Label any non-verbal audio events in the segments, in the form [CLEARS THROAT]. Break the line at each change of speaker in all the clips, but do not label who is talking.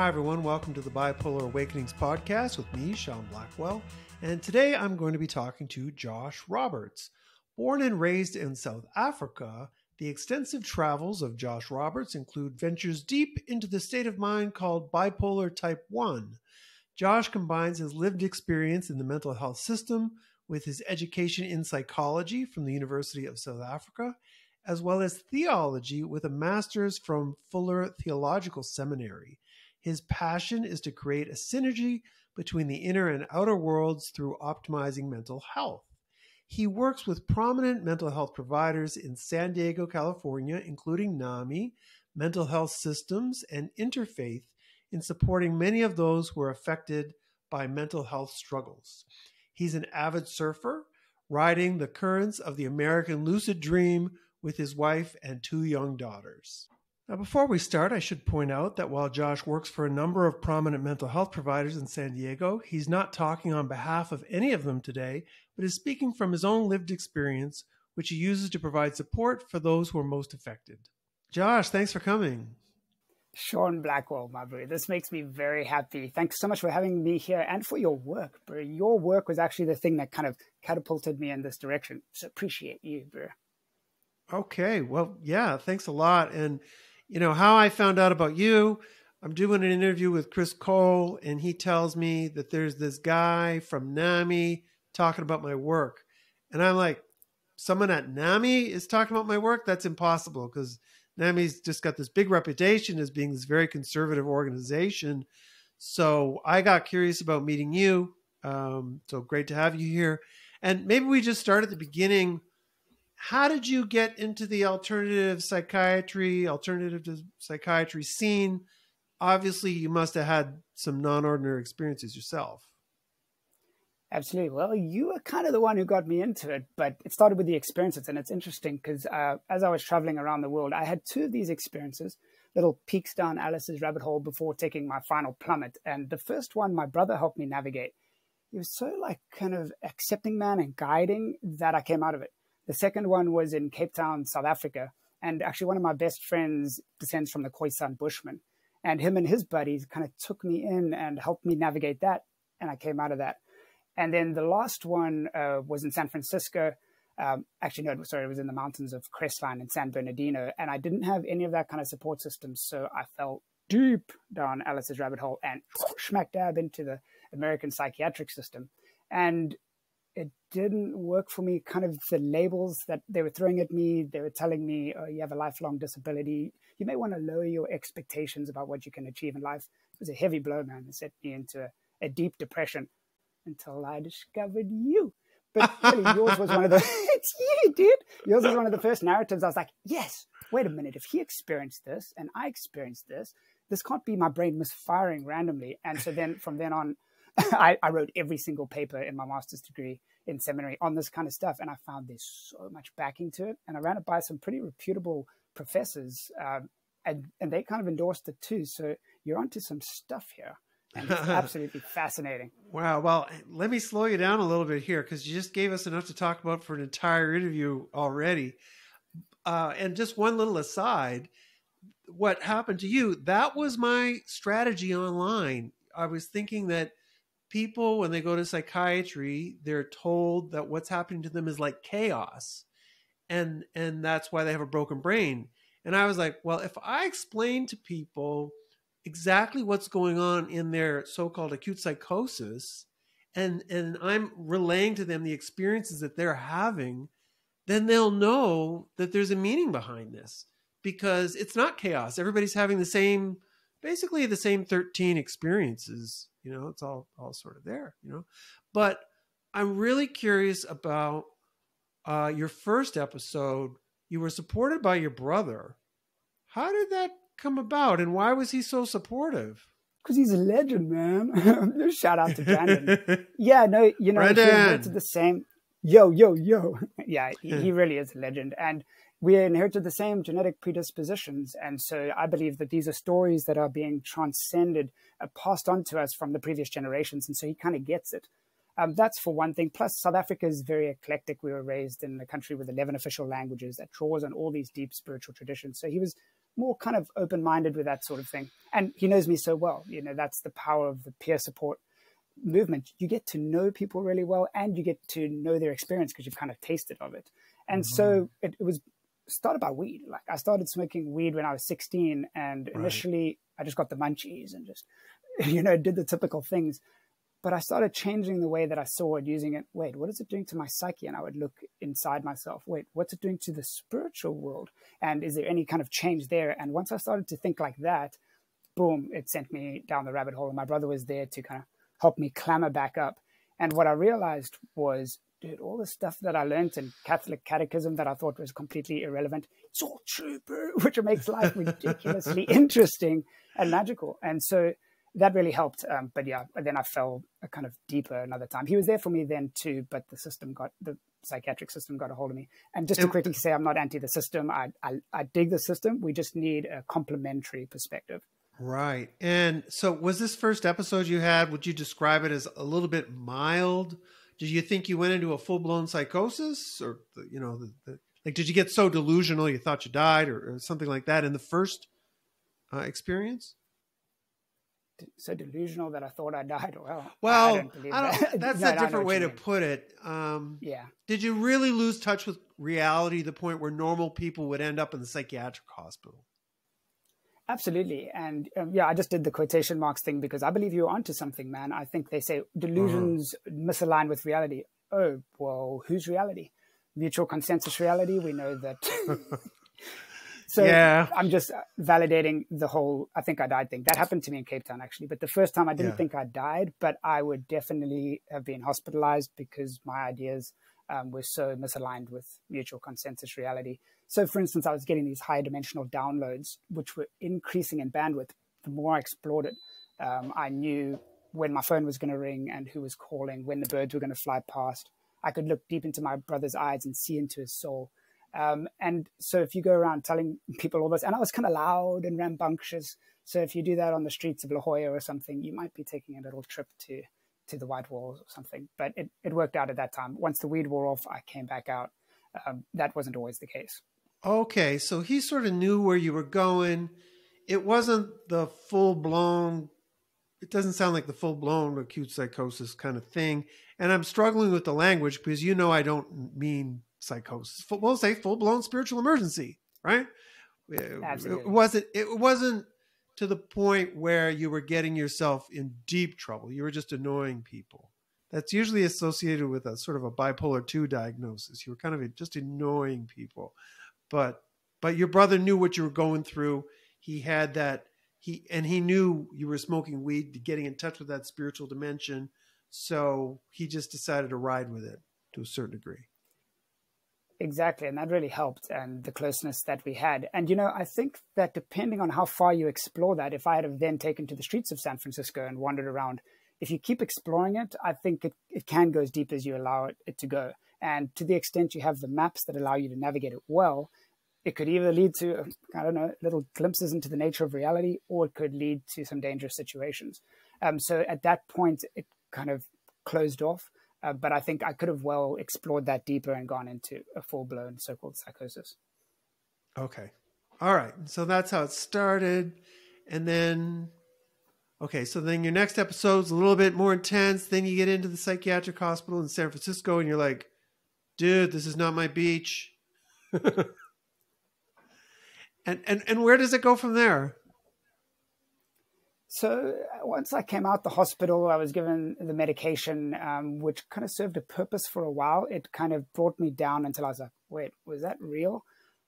Hi, everyone. Welcome to the Bipolar Awakenings podcast with me, Sean Blackwell. And today I'm going to be talking to Josh Roberts. Born and raised in South Africa, the extensive travels of Josh Roberts include ventures deep into the state of mind called bipolar type 1. Josh combines his lived experience in the mental health system with his education in psychology from the University of South Africa, as well as theology with a master's from Fuller Theological Seminary. His passion is to create a synergy between the inner and outer worlds through optimizing mental health. He works with prominent mental health providers in San Diego, California, including NAMI, Mental Health Systems, and Interfaith in supporting many of those who are affected by mental health struggles. He's an avid surfer, riding the currents of the American lucid dream with his wife and two young daughters. Now, before we start, I should point out that while Josh works for a number of prominent mental health providers in San Diego, he's not talking on behalf of any of them today, but is speaking from his own lived experience, which he uses to provide support for those who are most affected. Josh, thanks for coming.
Sean Blackwell, my bro. This makes me very happy. Thanks so much for having me here and for your work, bro. Your work was actually the thing that kind of catapulted me in this direction. So appreciate you, bro.
Okay. Well, yeah, thanks a lot. And you know, how I found out about you. I'm doing an interview with Chris Cole, and he tells me that there's this guy from NAMI talking about my work. And I'm like, someone at NAMI is talking about my work? That's impossible because NAMI's just got this big reputation as being this very conservative organization. So I got curious about meeting you. Um, so great to have you here. And maybe we just start at the beginning how did you get into the alternative psychiatry, alternative to psychiatry scene? Obviously, you must have had some non ordinary experiences yourself.
Absolutely. Well, you were kind of the one who got me into it, but it started with the experiences. And it's interesting because uh, as I was traveling around the world, I had two of these experiences, little peeks down Alice's rabbit hole before taking my final plummet. And the first one, my brother helped me navigate. He was so like kind of accepting man and guiding that I came out of it. The second one was in Cape Town, South Africa. And actually, one of my best friends descends from the Khoisan Bushmen. And him and his buddies kind of took me in and helped me navigate that. And I came out of that. And then the last one uh, was in San Francisco. Um, actually, no, sorry, it was in the mountains of Crestline in San Bernardino. And I didn't have any of that kind of support system. So I fell deep down Alice's rabbit hole and smack dab into the American psychiatric system. And it didn't work for me. Kind of the labels that they were throwing at me, they were telling me, oh, you have a lifelong disability. You may want to lower your expectations about what you can achieve in life. It was a heavy blow, man. It set me into a, a deep depression until I discovered you. But really, yours was one of the, [LAUGHS] it's you, dude. Yours was one of the first narratives. I was like, yes, wait a minute. If he experienced this and I experienced this, this can't be my brain misfiring randomly. And so then from then on, [LAUGHS] I, I, wrote every single paper in my master's degree in seminary on this kind of stuff, and I found there's so much backing to it. And I ran it by some pretty reputable professors, um, and and they kind of endorsed it too. So you're onto some stuff here, and it's [LAUGHS] absolutely fascinating.
Wow. Well, let me slow you down a little bit here because you just gave us enough to talk about for an entire interview already. Uh, and just one little aside what happened to you that was my strategy online i was thinking that people when they go to psychiatry they're told that what's happening to them is like chaos and and that's why they have a broken brain. And i was like well if i explain to people exactly what's going on in their so-called acute psychosis and and i'm relaying to them the experiences that they're having then they'll know that there's a meaning behind this because it's not chaos. Everybody's having the same basically the same 13 experiences you know it's all all sort of there you know. But i'm really curious about uh, your first episode. You were supported by your brother. How did that come about and why was he so supportive?
Because he's a legend man. [LAUGHS] Shout out to brandon. [LAUGHS] Yeah no you know
brandon.
to the same yo yo yo. [LAUGHS] Yeah he, he really is a legend. And we inherited the same genetic predispositions. And so I believe that these are stories that are being transcended, uh, passed on to us from the previous generations. And so he kind of gets it. Um, that's for one thing. Plus, South Africa is very eclectic. We were raised in a country with 11 official languages that draws on all these deep spiritual traditions. So he was more kind of open minded with that sort of thing. And he knows me so well. You know, that's the power of the peer support movement. You get to know people really well and you get to know their experience because you've kind of tasted of it. And mm-hmm. so it, it, was started by weed. Like I started smoking weed when I was 16 and initially. I just got the munchies and just, [LAUGHS] you know, did the typical things. But I started changing the way that I saw it, using it. Wait, what is it doing to my psyche? And I would look inside myself. Wait, what's it doing to the spiritual world? And is there any kind of change there? And once I started to think like that, boom, it sent me down the rabbit hole. And my brother was there to kind of help me clamber back up. And what I realized was, dude, all the stuff that I learned in Catholic catechism that I thought was completely irrelevant, it's all true, bro, [LAUGHS] which makes life ridiculously [LAUGHS] interesting and magical. And so that really helped. Um, but yeah, then I fell a kind of deeper another time. He was there for me then too, but the system got the psychiatric system got a hold of me. And just to quickly say, I'm not anti the system. I, I, I dig the system. We just need a complementary perspective.
Right. And so, was this first episode you had? Would you describe it as a little bit mild? Did you think you went into a full blown psychosis, or you know, the, the, like, did you get so delusional you thought you died, or, or something like that in the first uh, experience?
so delusional that I thought I died. Well,
well, I don't I don't, that. that's [LAUGHS] no, a different way to put it. Um,
yeah.
Did you really lose touch with reality to the point where normal people would end up in the psychiatric hospital?
Absolutely. And um, yeah, I just did the quotation marks thing because I believe you're onto something, man. I think they say delusions uh-huh. misalign with reality. Oh, well, whose reality? Mutual consensus reality. We know that [LAUGHS] So yeah. I'm just validating the whole I think I died thing. That happened to me in Cape Town actually. But the first time I didn't yeah. think I died, but I would definitely have been hospitalized because my ideas um, were so misaligned with mutual consensus reality. So, for instance, I was getting these high dimensional downloads, which were increasing in bandwidth. The more I explored it, um, I knew when my phone was going to ring and who was calling, when the birds were going to fly past. I could look deep into my brother's eyes and see into his soul. Um, and so if you go around telling people all this, and I was kind of loud and rambunctious. So if you do that on the streets of La Jolla or something, you might be taking a little trip to to the White Walls or something. But it, it worked out at that time. Once the weed wore off, I came back out. Um, that wasn't always the case.
Okay, so he sort of knew where you were going. It wasn't the full blown. It doesn't sound like the full blown acute psychosis kind of thing. And I'm struggling with the language because you know I don't mean psychosis. We'll say full blown spiritual emergency, right?
Absolutely.
It wasn't. It wasn't to the point where you were getting yourself in deep trouble. You were just annoying people. That's usually associated with a sort of a bipolar two diagnosis. You were kind of just annoying people, but but your brother knew what you were going through. He had that he and he knew you were smoking weed, getting in touch with that spiritual dimension. So he just decided to ride with it to a certain degree.
Exactly. And that really helped and the closeness that we had. And, you know, I think that depending on how far you explore that, if I had then taken to the streets of San Francisco and wandered around, if you keep exploring it, I think it, it can go as deep as you allow it, it to go. And to the extent you have the maps that allow you to navigate it well, it could either lead to, I don't know, little glimpses into the nature of reality, or it could lead to some dangerous situations. Um, so at that point, it kind of closed off. Uh, but I think I could have well explored that deeper and gone into a full blown so called psychosis.
Okay. All right. So that's how it started. And then, okay, so then your next episode's a little bit more intense. Then you get into the psychiatric hospital in San Francisco and you're like, dude, this is not my beach. [LAUGHS] and, and, and where does it go from there?
So uh, once I came out the hospital, I was given the medication, um, which kind of served a purpose for a while. It kind of brought me down until I was like, wait, was that real?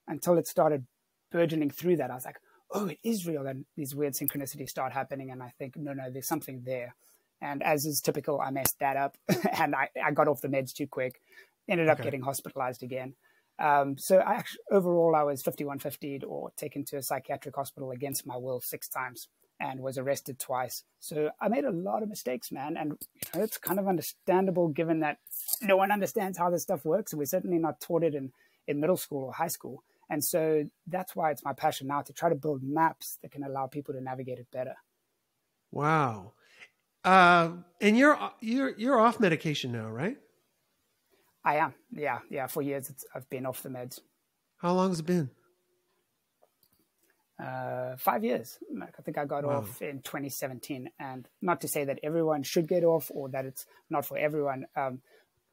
Until it started burgeoning through that, I was like, oh, it is real. And these weird synchronicities start happening. And I think, no, no, there's something there. And as is typical, I messed that up [LAUGHS] and I, I got off the meds too quick, ended up okay. getting hospitalized again. Um, so I actually, overall, I was 5150 or taken to a psychiatric hospital against my will six times and was arrested twice. So I made a lot of mistakes, man. And you know, it's kind of understandable given that no one understands how this stuff works. And we're certainly not taught it in, in middle school or high school. And so that's why it's my passion now to try to build maps that can allow people to navigate it better.
Wow. Uh, and you're you're you're off medication now, right?
I am. Yeah, yeah. For years, I've been off the meds.
How long has it been?
uh, five years. Like I think I got wow. off in 2017. And not to say that everyone should get off or that it's not for everyone. Um,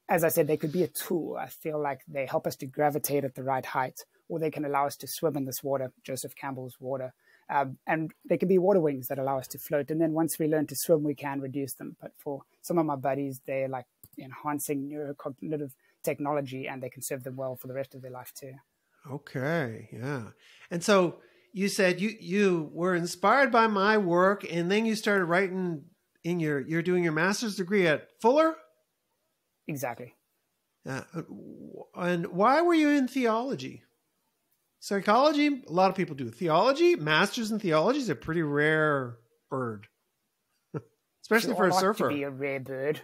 as I said, they could be a tool. I feel like they help us to gravitate at the right height, or they can allow us to swim in this water, Joseph Campbell's water. Um, and they can be water wings that allow us to float. And then once we learn to swim, we can reduce them. But for some of my buddies, they're like enhancing neurocognitive technology and they can serve them well for the rest of their life too.
Okay, yeah. And so you said you you were inspired by my work and then you started writing in your you're doing your master's degree at Fuller?
Exactly.
Uh, and why were you in theology? Psychology, a lot of people do. Theology, masters in theology is a pretty rare bird, [LAUGHS] especially for a
like
surfer.
To be a rare bird.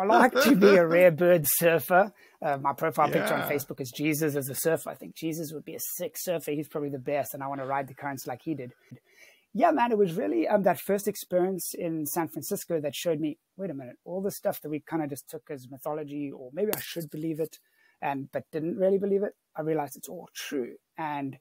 I like to be a [LAUGHS] rare bird surfer. Uh, my profile yeah. picture on Facebook is Jesus as a surfer. I think Jesus would be a sick surfer. He's probably the best, and I want to ride the currents like he did. Yeah, man, it was really um, that first experience in San Francisco that showed me. Wait a minute, all the stuff that we kind of just took as mythology, or maybe I should believe it, and but didn't really believe it. I realized it's all true, and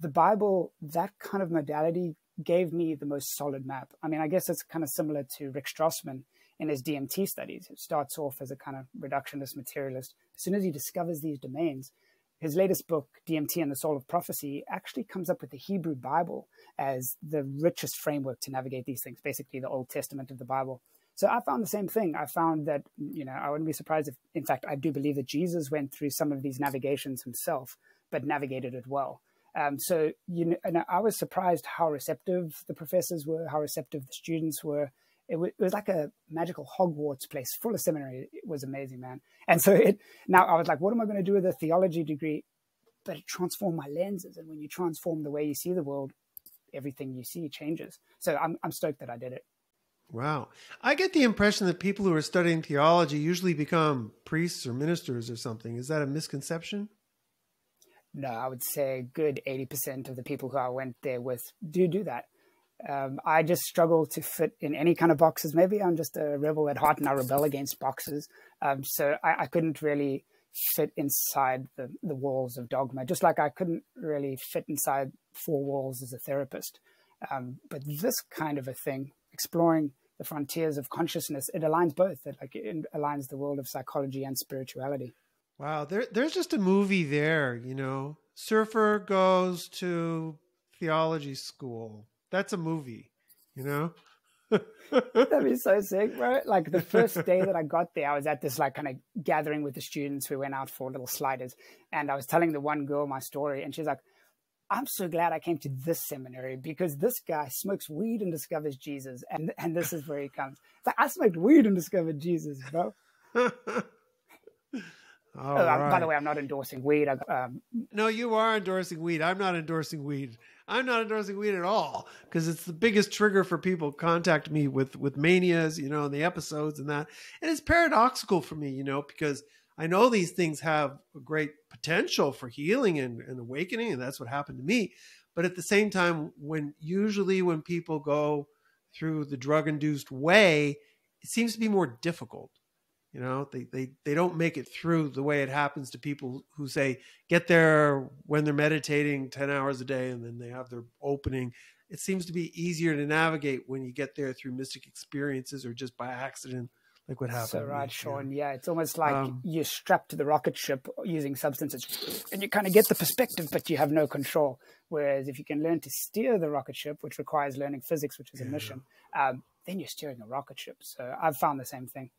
the Bible, that kind of modality, gave me the most solid map. I mean, I guess it's kind of similar to Rick Strassman in his DMT studies. It starts off as a kind of reductionist materialist. As soon as he discovers these domains, his latest book, DMT and the Soul of Prophecy, actually comes up with the Hebrew Bible as the richest framework to navigate these things, basically the Old Testament of the Bible. So I found the same thing. I found that, you know, I wouldn't be surprised if, in fact, I do believe that Jesus went through some of these navigations himself, but navigated it well. Um, so, you know, and I was surprised how receptive the professors were, how receptive the students were it, w- it was like a magical Hogwarts place full of seminary. It was amazing, man. And so it now I was like, what am I going to do with a theology degree? But it transformed my lenses, and when you transform the way you see the world, everything you see changes. So I'm I'm stoked that I did it.
Wow. I get the impression that people who are studying theology usually become priests or ministers or something. Is that a misconception?
No, I would say a good 80% of the people who I went there with do do that. Um, I just struggle to fit in any kind of boxes. Maybe I'm just a rebel at heart and I rebel against boxes. Um, so I, I, couldn't really fit inside the, the walls of dogma, just like I couldn't really fit inside four walls as a therapist. Um, but this kind of a thing, exploring the frontiers of consciousness, it aligns both. It like it aligns the world of psychology and spirituality.
Wow, there, there's just a movie there, you know. Surfer goes to theology school that's a movie, you know?
That'd be so [LAUGHS] sick, bro. Like the first day that I got there, I was at this like kind of gathering with the students. We went out for little sliders, and I was telling the one girl my story, and she's like, "I'm so glad I came to this seminary because this guy smokes weed and discovers Jesus, and and this is where he comes." It's like I smoked weed and discovered Jesus, bro. [LAUGHS] Oh, right. By the way, I'm not endorsing weed. Um,
no, you are endorsing weed. I'm not endorsing weed. I'm not endorsing weed at all because it's the biggest trigger for people contact me with with manias, you know, and the episodes and that. And it's paradoxical for me, you know, because I know these things have a great potential for healing and, and awakening, and that's what happened to me. But at the same time, when usually when people go through the drug induced way, it seems to be more difficult you know, they, they, they don't make it through the way it happens to people who say get there when they're meditating 10 hours a day and then they have their opening. It seems to be easier to navigate when you get there through mystic experiences or just by accident, like what happened.
So right, Sean. Yeah. yeah, it's almost like um, you're strapped to the rocket ship using substances, and you kind of get the perspective, but you have no control. Whereas if you can learn to steer the rocket ship, which requires learning physics, which is a mission, um, then you're steering a rocket ship. So I've found the same thing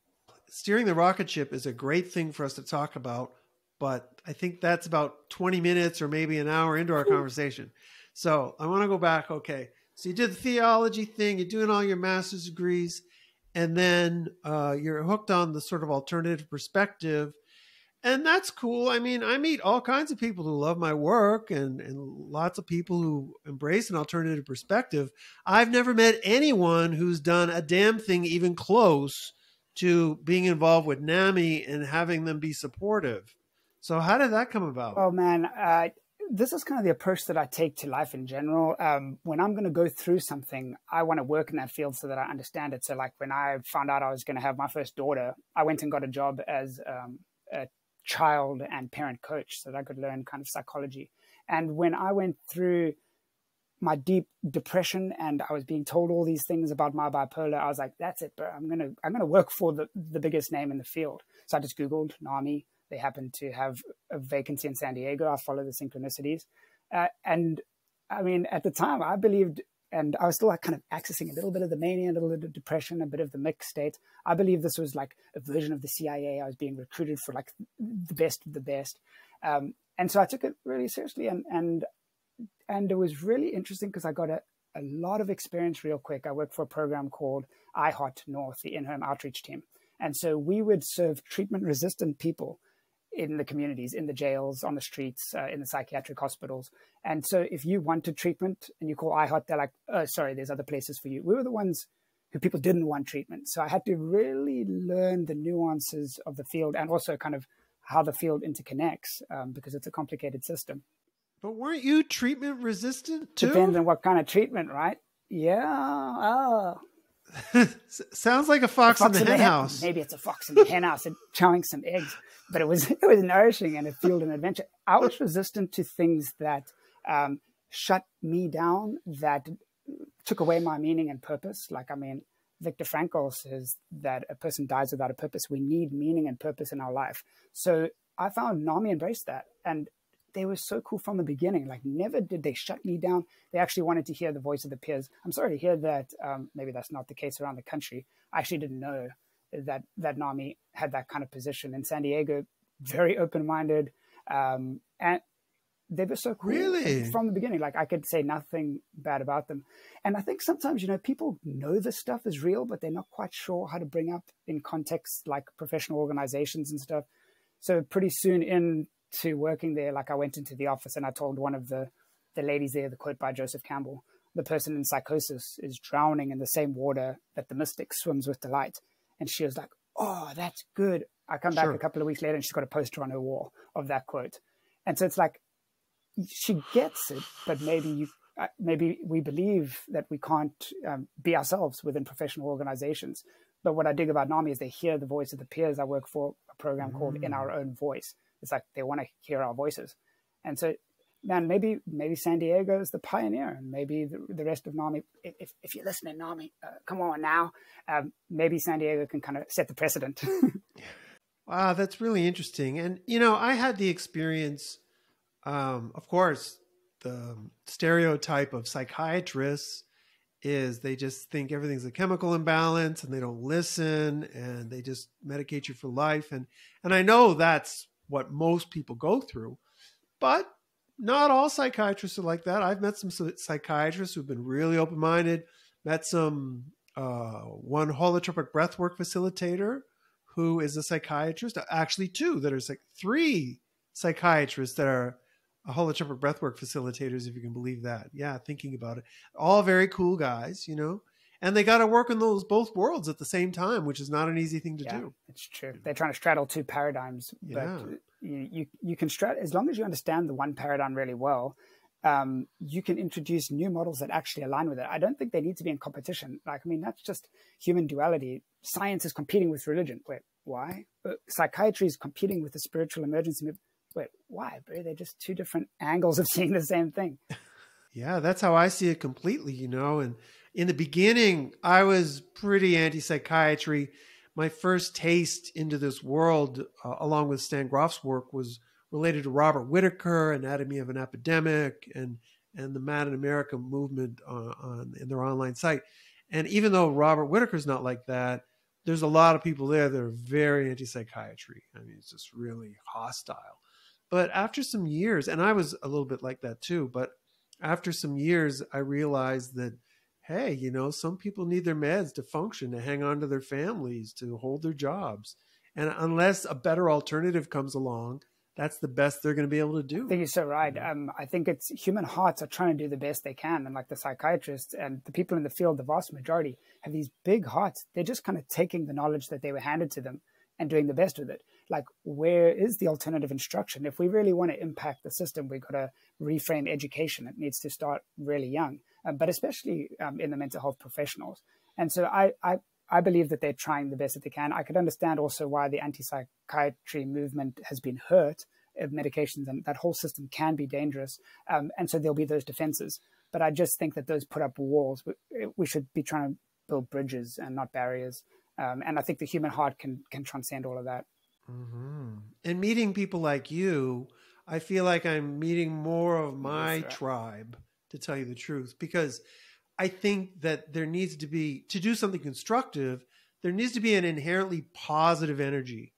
steering the rocket ship is a great thing for us to talk about, but I think that's about 20 minutes or maybe an hour into our conversation. So I want to go back. Okay. So you did the theology thing, you're doing all your master's degrees, and then uh, you're hooked on the sort of alternative perspective. And that's cool. I mean, I meet all kinds of people who love my work and, and lots of people who embrace an alternative perspective. I've never met anyone who's done a damn thing even close to being involved with NAMI and having them be supportive. So, how did that come about?
Oh, man. Uh, this is kind of the approach that I take to life in general. Um, when I'm going to go through something, I want to work in that field so that I understand it. So, like when I found out I was going to have my first daughter, I went and got a job as um, a child and parent coach so that I could learn kind of psychology. And when I went through my deep depression and I was being told all these things about my bipolar, I was like, that's it, bro. I'm gonna I'm gonna work for the, the biggest name in the field. So I just Googled NAMI. They happened to have a vacancy in San Diego. I followed the synchronicities. Uh, and I mean, at the time, I believed, and I was still like kind of accessing a little bit of the mania, a little bit of depression, a bit of the mixed state. I believe this was like a version of the CIA. I was being recruited for like the best of the best. Um, and so I took it really seriously. And, and and it was really interesting because I got a, a lot of experience real quick. I worked for a program called IHOT North, the in-home outreach team. And so we would serve treatment resistant people in the communities, in the jails, on the streets, uh, in the psychiatric hospitals. And so if you wanted treatment and you call IHOT, they're like, oh, sorry, there's other places for you. We were the ones who people didn't want treatment. So I had to really learn the nuances of the field and also kind of how the field interconnects um, because it's a complicated system.
But weren't you treatment resistant too?
Depends on what kind of treatment, right? Yeah. [LAUGHS] Oh.
Sounds like a fox, a fox in the, hen, the house.
Maybe it's a fox in the hen house and chowing some eggs, but it was [LAUGHS] it was nourishing and it fueled an adventure. I was resistant to things that um, shut me down, that took away my meaning and purpose. Like I mean, Viktor Frankl says that a person dies without a purpose. We need meaning and purpose in our life. So I found Nami embraced that, and they were so cool from the beginning. Like never did they shut me down. They actually wanted to hear the voice of the peers. I'm sorry to hear that. Um, maybe that's not the case around the country. I actually didn't know that that NAMI had that kind of position in San Diego. Very open minded, um, and they were so cool
really?
from the beginning. Like I could say nothing bad about them. And I think sometimes you know people know this stuff is real, but they're not quite sure how to bring up in context like professional organizations and stuff. So pretty soon in to working there, like I went into the office and I told one of the, the ladies there, the quote by Joseph Campbell, the person in psychosis is drowning in the same water that the mystic swims with delight. And she was like, oh, that's good. I come back sure. a couple of weeks later and she's got a poster on her wall of that quote. And so it's like, she gets it, but maybe you, uh, maybe we believe that we can't um, be ourselves within professional organizations. But what I dig about NAMI is they hear the voice of the peers. I work for a program mm. called In Our Own Voice, it's like they want to hear our voices. And so, man, maybe maybe San Diego is the pioneer, and maybe the, the rest of NAMI. If if you're listening, NAMI, uh, come on now. Um, maybe San Diego can kind of set the precedent. [LAUGHS]
wow, that's really interesting. And you know, I had the experience. Um, of course, the stereotype of psychiatrists is they just think everything's a chemical imbalance and they don't listen and they just medicate you for life and and I know that's what most people go through. But not all psychiatrists are like that. I've met some psychiatrists who've been really open minded, met some, uh, one holotropic breathwork facilitator who is a psychiatrist, actually, two that are like three psychiatrists that are holotropic breathwork facilitators, if you can believe that. Yeah, thinking about it. All very cool guys, you know and they got to work in those both worlds at the same time, which is not an easy thing to
yeah,
do.
It's true. They're trying to straddle two paradigms, yeah. but you, you, you can straddle as long as you understand the one paradigm really well. Um, you can introduce new models that actually align with it. I don't think they need to be in competition. Like, I mean, that's just human duality. Science is competing with religion. Wait, why? Uh, psychiatry is competing with the spiritual emergency. Wait, why? Bro? They're just two different [LAUGHS] angles of seeing the same thing. [LAUGHS]
Yeah, that's how I see it completely, you know. And in the beginning, I was pretty anti psychiatry. My first taste into this world, uh, along with Stan Grof's work, was related to Robert Whitaker, Anatomy of an Epidemic, and and the Mad in America movement on, on in their online site. And even though Robert Whitaker's not like that, there's a lot of people there that are very anti-psychiatry. I mean, it's just really hostile. But after some years, and I was a little bit like that too, but after some years, I realized that hey, you know, some people need their meds to function, to hang on to their families, to hold their jobs. And unless a better alternative comes along, that's the best they're going to be able to do.
I think you're so right. Um, I think it's human hearts are trying to do the best they can. And like the psychiatrists and the people in the field, the vast majority have these big hearts. They're just kind of taking the knowledge that they were handed to them and doing the best with it. Like, where is the alternative instruction? If we really want to impact the system, we've got to reframe education. It needs to start really young. Um, but especially um, in the mental health professionals. And so I, I, I believe that they're trying the best that they can. I could understand also why the anti-psychiatry movement has been hurt of medications, and that whole system can be dangerous. Um, and so there'll be those defenses. But I just think that those put up walls. We should be trying to build bridges and not barriers. Um, and I think the human heart can can transcend all of that.
Mm-hmm. And meeting people like you, I feel like I'm meeting more of my right. tribe, to tell you the truth, because I think that there needs to be to do something constructive. There needs to be an inherently positive energy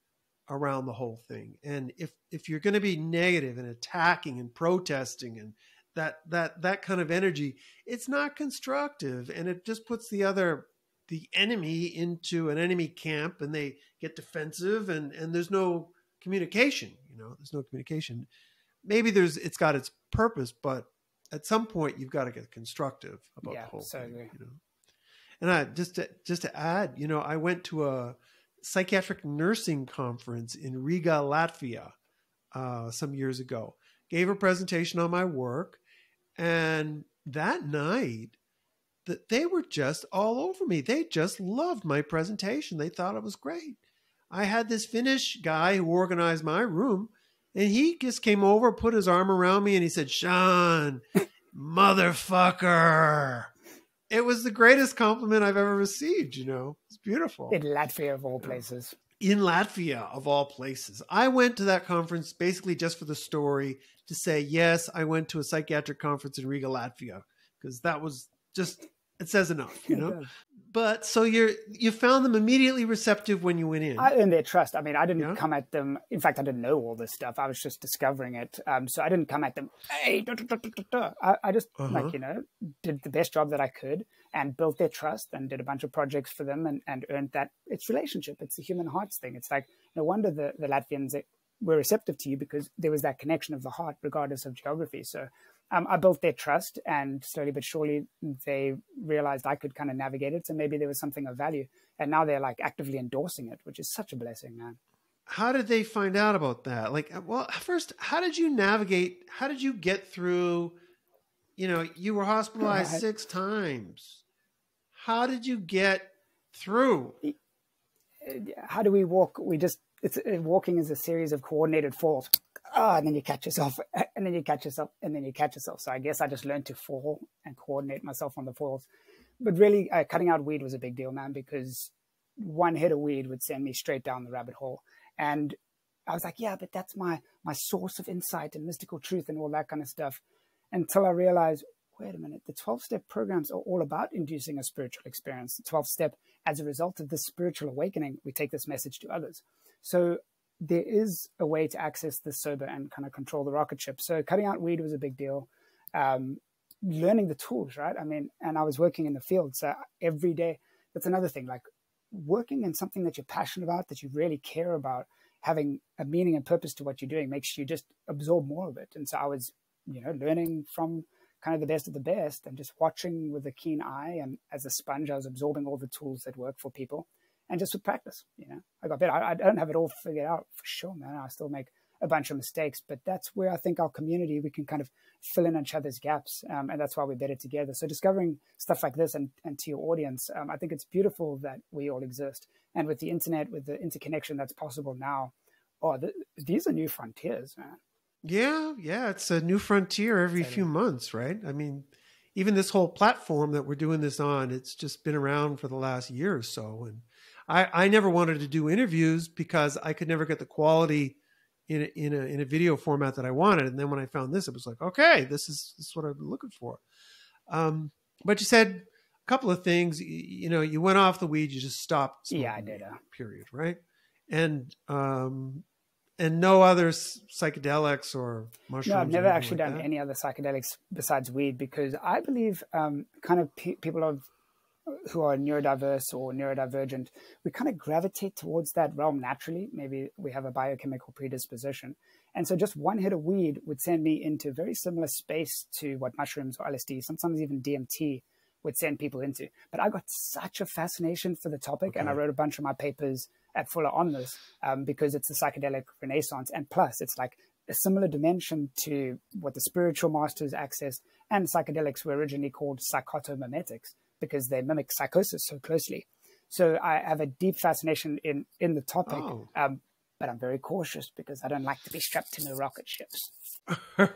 around the whole thing. And if if you're going to be negative and attacking and protesting and that that that kind of energy, it's not constructive, and it just puts the other the enemy into an enemy camp and they get defensive and and there's no communication you know there's no communication maybe there's it's got its purpose but at some point you've got to get constructive about yeah, the whole so thing you know and i just to, just to add you know i went to a psychiatric nursing conference in riga latvia uh, some years ago gave a presentation on my work and that night that they were just all over me. They just loved my presentation. They thought it was great. I had this Finnish guy who organized my room, and he just came over, put his arm around me, and he said, Sean, [LAUGHS] motherfucker. It was the greatest compliment I've ever received, you know. It's beautiful.
In Latvia, of all places.
In Latvia, of all places. I went to that conference basically just for the story to say, yes, I went to a psychiatric conference in Riga, Latvia, because that was just it says enough, you [LAUGHS] know. But so you're you found them immediately receptive when you went in.
I earned their trust. I mean, I didn't yeah. come at them. In fact, I didn't know all this stuff. I was just discovering it. Um, so I didn't come at them. Hey, da, da, da, I, I, just uh-huh. like you know did the best job that I could and built their trust and did a bunch of projects for them and, and earned that. It's relationship. It's the human hearts thing. It's like no wonder the the Latvians were receptive to you because there was that connection of the heart, regardless of geography. So um, I built their trust, and slowly but surely they realized I could kind of navigate it. So maybe there was something of value, and now they're like actively endorsing it, which is such a blessing, man.
How did they find out about that? Like, uh, well, first, how did you navigate? How did you get through? You know, you were hospitalized six times. How did you get through?
Uh, how do we walk? We just it's uh, walking is a series of coordinated falls oh, and then you catch yourself, and then you catch yourself, and then you catch yourself. So I guess I just learned to fall and coordinate myself on the falls. But really, uh, cutting out weed was a big deal, man, because one hit of weed would send me straight down the rabbit hole. And I was like, yeah, but that's my my source of insight and mystical truth and all that kind of stuff. Until I realized, wait a minute, the 12 step programs are all about inducing a spiritual experience. The 12 step, as a result of this spiritual awakening, we take this message to others. So there is a way to access the sober and kind of control the rocket ship. So cutting out weed was a big deal. Um, learning the tools, right? I mean, and I was working in the field, so every day. That's another thing. Like working in something that you're passionate about, that you really care about, having a meaning and purpose to what you're doing makes you just absorb more of it. And so I was, you know, learning from kind of the best of the best and just watching with a keen eye. And as a sponge, I was absorbing all the tools that work for people and just with practice, you know, I got better. I, I don't have it all figured out for sure, man. I still make a bunch of mistakes, but that's where I think our community we can kind of fill in each other's gaps, um, and that's why we're better together. So discovering stuff like this and, and to your audience, um, I think it's beautiful that we all exist, and with the internet, with the interconnection that's possible now, oh, th- these are new frontiers, man.
Yeah, yeah, it's a new frontier every few months, right? I mean, even this whole platform that we're doing this on, it's just been around for the last year or so, and I, I never wanted to do interviews because I could never get the quality in a, in a in a video format that I wanted. And then when I found this, it was like, okay, this is this is what I've been looking for. Um, but you said a couple of things. You, you, know, you went off the weed. You just stopped.
Yeah, I did. Uh...
Period. Right. And um, and no other psychedelics or mushrooms.
No, I've never actually like done that? any other psychedelics besides weed because I believe um, kind of pe- people have who are neurodiverse or neurodivergent, we kind of gravitate towards that realm naturally. Maybe we have a biochemical predisposition. And so just one hit of weed would send me into a very similar space to what mushrooms or LSD, sometimes even DMT would send people into. But I got such a fascination for the topic, okay. and I wrote a bunch of my papers at Fuller on this um, because it's the psychedelic renaissance. And plus, it's like a similar dimension to what the spiritual masters access and psychedelics were originally called psychotomimetics because they mimic psychosis so closely. So I have a deep fascination in in the topic, oh. um, but I'm very cautious because I don't like to be strapped to no rocket ships. [LAUGHS]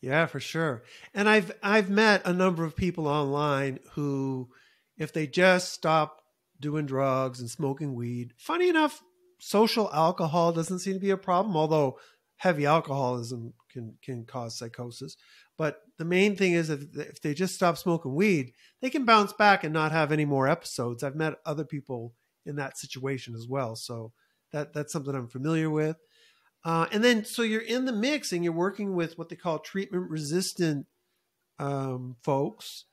Yeah, for sure. And I've I've met a number of people online who, if they just stop doing drugs and smoking weed, funny enough, social alcohol doesn't seem to be a problem. Although heavy alcoholism can can cause psychosis, but the main thing is if if they just stop smoking weed, they can bounce back and not have any more episodes. I've met other people in that situation as well, so that that's something I'm familiar with. Uh, and then, so you're in the mix and you're working with what they call treatment resistant um, folks.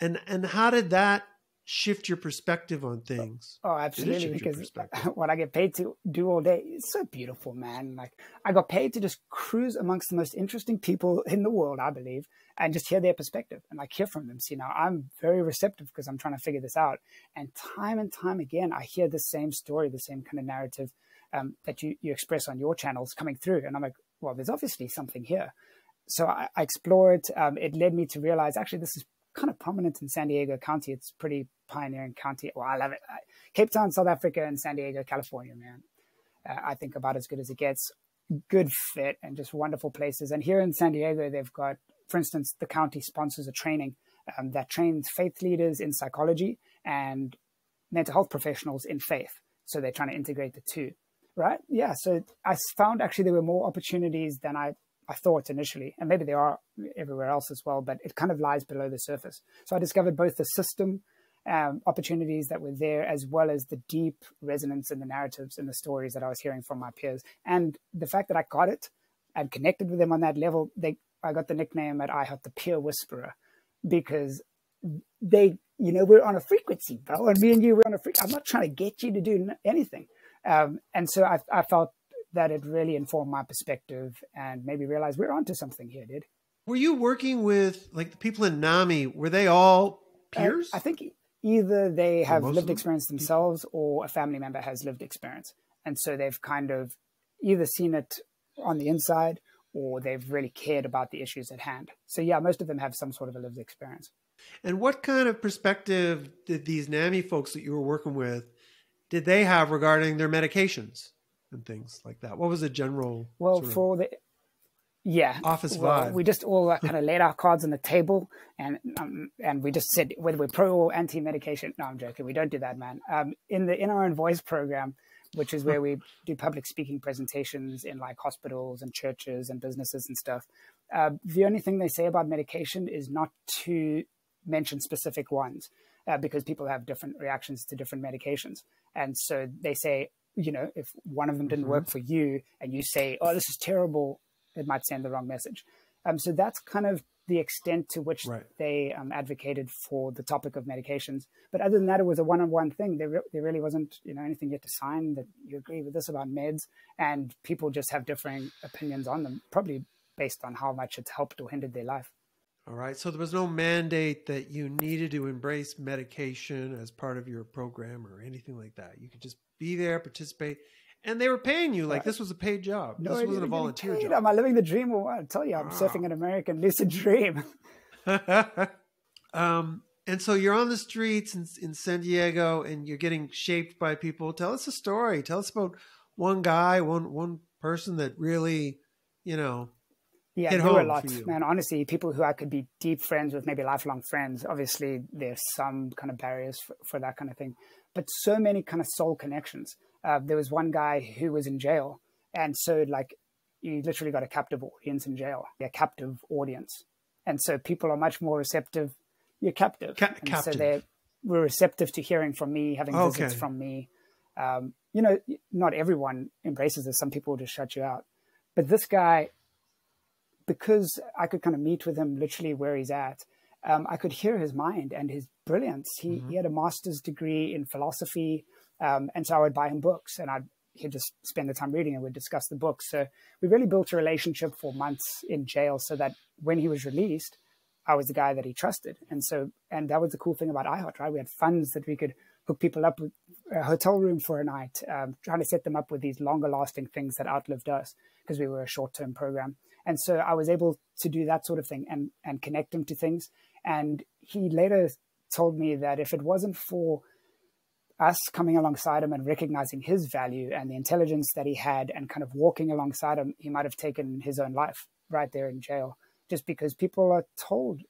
And and how did that shift your perspective on things?
Oh, absolutely. Because [LAUGHS] what I get paid to do all day is so beautiful, man. Like I got paid to just cruise amongst the most interesting people in the world, I believe, and just hear their perspective and like hear from them. See, now I'm very receptive because I'm trying to figure this out. And time and time again, I hear the same story, the same kind of narrative um, that you, you express on your channels coming through. And I'm like, well, there's obviously something here. So I, I explored. Um, it led me to realize actually this is kind of prominent in San Diego County. It's pretty pioneering county. Well, I love it. Cape Town, South Africa, and San Diego, California, man. Uh, I think about as good as it gets. Good fit and just wonderful places. And here in San Diego, they've got, for instance, the county sponsors a training um, that trains faith leaders in psychology and mental health professionals in faith. So they're trying to integrate the two right? Yeah. So I found actually there were more opportunities than I, I thought initially. And maybe there are everywhere else as well, but it kind of lies below the surface. So I discovered both the system um, opportunities that were there, as well as the deep resonance in the narratives and the stories that I was hearing from my peers. And the fact that I got it and connected with them on that level, they I got the nickname at IHOT the peer whisperer because they, you know, we're on a frequency, bro. And me and you, we're on a frequency. I'm not trying to get you to do anything. Um, and so I, I, felt that it really informed my perspective and maybe realized we're onto something here, dude.
Were you working with like the people in NAMI? Were they all uh, peers?
Uh, I think either they have lived experience themselves or a family member has lived experience. And so they've kind of either seen it on the inside or they've really cared about the issues at hand. So yeah, most of them have some sort of a lived experience.
And what kind of perspective did these NAMI folks that you were working with did they have regarding their medications and things like that? What was the general?
Well, for the yeah
office well, vibe,
we just all kind of laid our cards on the table and um, and we just said whether we're pro or anti medication. No, I'm joking. We don't do that, man. Um, in the in our own voice program, which is where we do public speaking presentations in like hospitals and churches and businesses and stuff. Uh, the only thing they say about medication is not to mention specific ones uh, because people have different reactions to different medications. And so they say, you know, if one of them didn't mm-hmm. work for you and you say, oh, this is terrible, it might send the wrong message. Um, so that's kind of the extent to which right. they um, advocated for the topic of medications. But other than that, it was a one-on-one thing. There, re- there really wasn't, you know, anything yet to sign that you agree with this about meds, and people just have differing opinions on them, probably based on how much it's helped or hindered their life.
All right. So there was no mandate that you needed to embrace medication as part of your program or anything like that. You could just be there, participate, and they were paying you like this was a paid job. No, this wasn't a volunteer job.
Am I living the dream or what? I tell you, I'm surfing an American lucid dream. [LAUGHS]
um, and so you're on the streets in, in San Diego, and you're getting shaped by people. Tell us a story. Tell us about one guy, one one person that really, you know,
yeah, there were a lot, man. Honestly, people who I could be deep friends with, maybe lifelong friends. Obviously, there's some kind of barriers for, for that kind of thing, but so many kind of soul connections. Uh, there was one guy who was in jail, and so like you literally got a captive audience in jail, a captive audience, and so people are much more receptive. You're captive,
Ca- captive.
so they were receptive to hearing from me, having okay. visits from me. Um, you know, not everyone embraces this. Some people just shut you out, but this guy because I could kind of meet with him literally where he's at, um, I could hear his mind and his brilliance. He, mm-hmm. he had a master's degree in philosophy, um, and so I would buy him books, and I'd he'd just spend the time reading, and we'd discuss the books. So we really built a relationship for months in jail, so that when he was released, I was the guy that he trusted. And so, and that was the cool thing about IHOT, right? We had funds that we could hook people up with a hotel room for a night, um, trying to set them up with these longer lasting things that outlived us because we were a short term program. And so I was able to do that sort of thing and, and connect him to things. And he later told me that if it wasn't for us coming alongside him and recognizing his value and the intelligence that he had and kind of walking alongside him, he might have taken his own life right there in jail just because people are told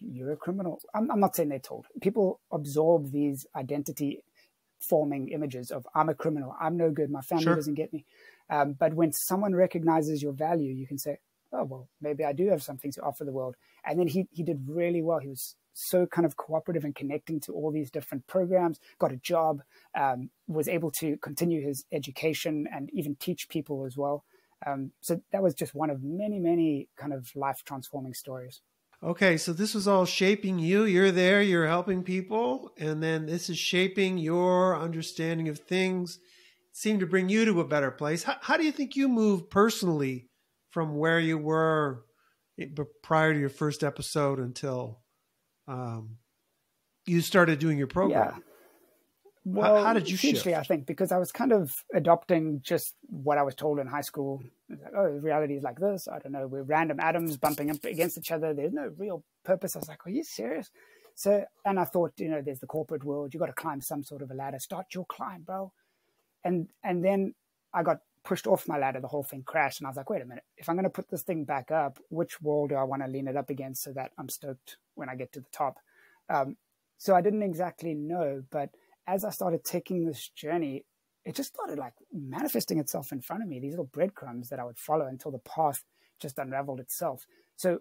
you're a criminal. I'm, I'm not saying they're told. People absorb these identity forming images of I'm a criminal, I'm no good, my family sure. doesn't get me. Um, but when someone recognizes your value, you can say, oh, well, maybe I do have something to offer the world. And then he, he did really well. He was so kind of cooperative and connecting to all these different programs, got a job, um, was able to continue his education and even teach people as well. Um, so that was just one of many, many kind of life transforming stories.
Okay, so this was all shaping you. You're there, you're helping people, and then this is shaping your understanding of things. It seemed to bring you to a better place. How, how do you think you moved personally from where you were prior to your first episode until um, you started doing your program?
Yeah. Well, how, how did you hugely, shift? I think, because I was kind of adopting just what I was told in high school. Like, oh, reality is like this. I don't know. We're random atoms bumping up against each other. There's no real purpose. I was like, are you serious? So, and I thought, you know, there's the corporate world. You've got to climb some sort of a ladder. Start your climb, bro. And and then I got pushed off my ladder. The whole thing crashed, and I was like, wait a minute. If I'm going to put this thing back up, which wall do I want to lean it up against so that I'm stoked when I get to the top? Um, so I didn't exactly know, but as I started taking this journey, it just started like manifesting itself in front of me, these little breadcrumbs that I would follow until the path just unraveled itself. So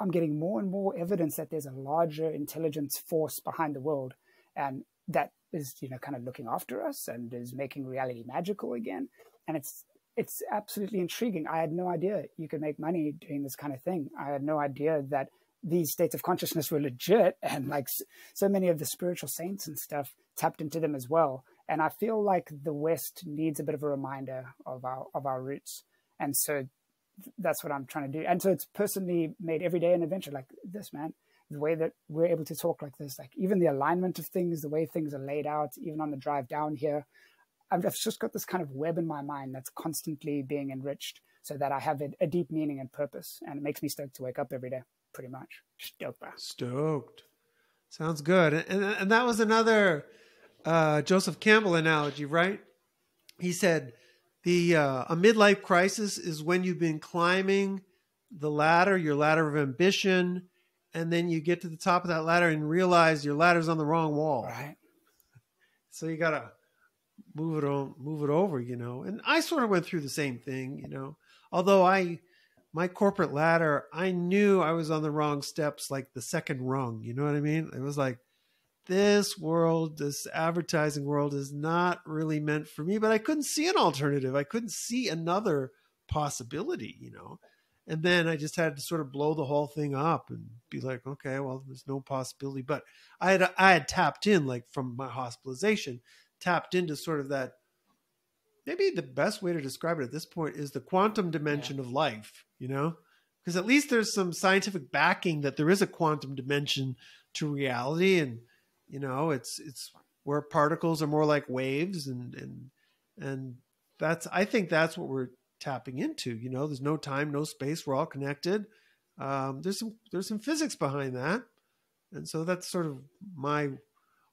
I'm getting more and more evidence that there's a larger intelligence force behind the world and that is, you know, kind of looking after us and is making reality magical again. And it's it's absolutely intriguing. I had no idea you could make money doing this kind of thing. I had no idea that these states of consciousness were legit [LAUGHS] and like so many of the spiritual saints and stuff tapped into them as well. And I feel like the West needs a bit of a reminder of our of our roots. And so that's what I'm trying to do. And so it's personally made every day an adventure like this, man. The way that we're able to talk like this, like even the alignment of things, the way things are laid out, even on the drive down here, I've just got this kind of web in my mind that's constantly being enriched so that I have a, a deep meaning and purpose. And it makes me stoked to wake up every day, pretty much. Stoked.
Stoked. Sounds good. And, and that was another uh, Joseph Campbell analogy, right? He said the uh, a midlife crisis is when you've been climbing the ladder, your ladder of ambition, and then you get to the top of that ladder and realize your ladder's on the wrong wall.
Right.
So you gotta move it on, move it over, you know. And I sort of went through the same thing, you know. Although I, my corporate ladder, I knew I was on the wrong steps, like the second rung. You know what I mean? It was like this world, this advertising world is not really meant for me, but I couldn't see an alternative. I couldn't see another possibility, you know. And then I just had to sort of blow the whole thing up and be like, okay, well, there's no possibility. But I had I had tapped in like from my hospitalization, tapped into sort of that maybe the best way to describe it at this point is the quantum dimension yeah. of life, you know? Because at least there's some scientific backing that there is a quantum dimension to reality and you know it's it's where particles are more like waves and and and that's i think that's what we're tapping into you know there's no time no space we're all connected um, there's some there's some physics behind that and so that's sort of my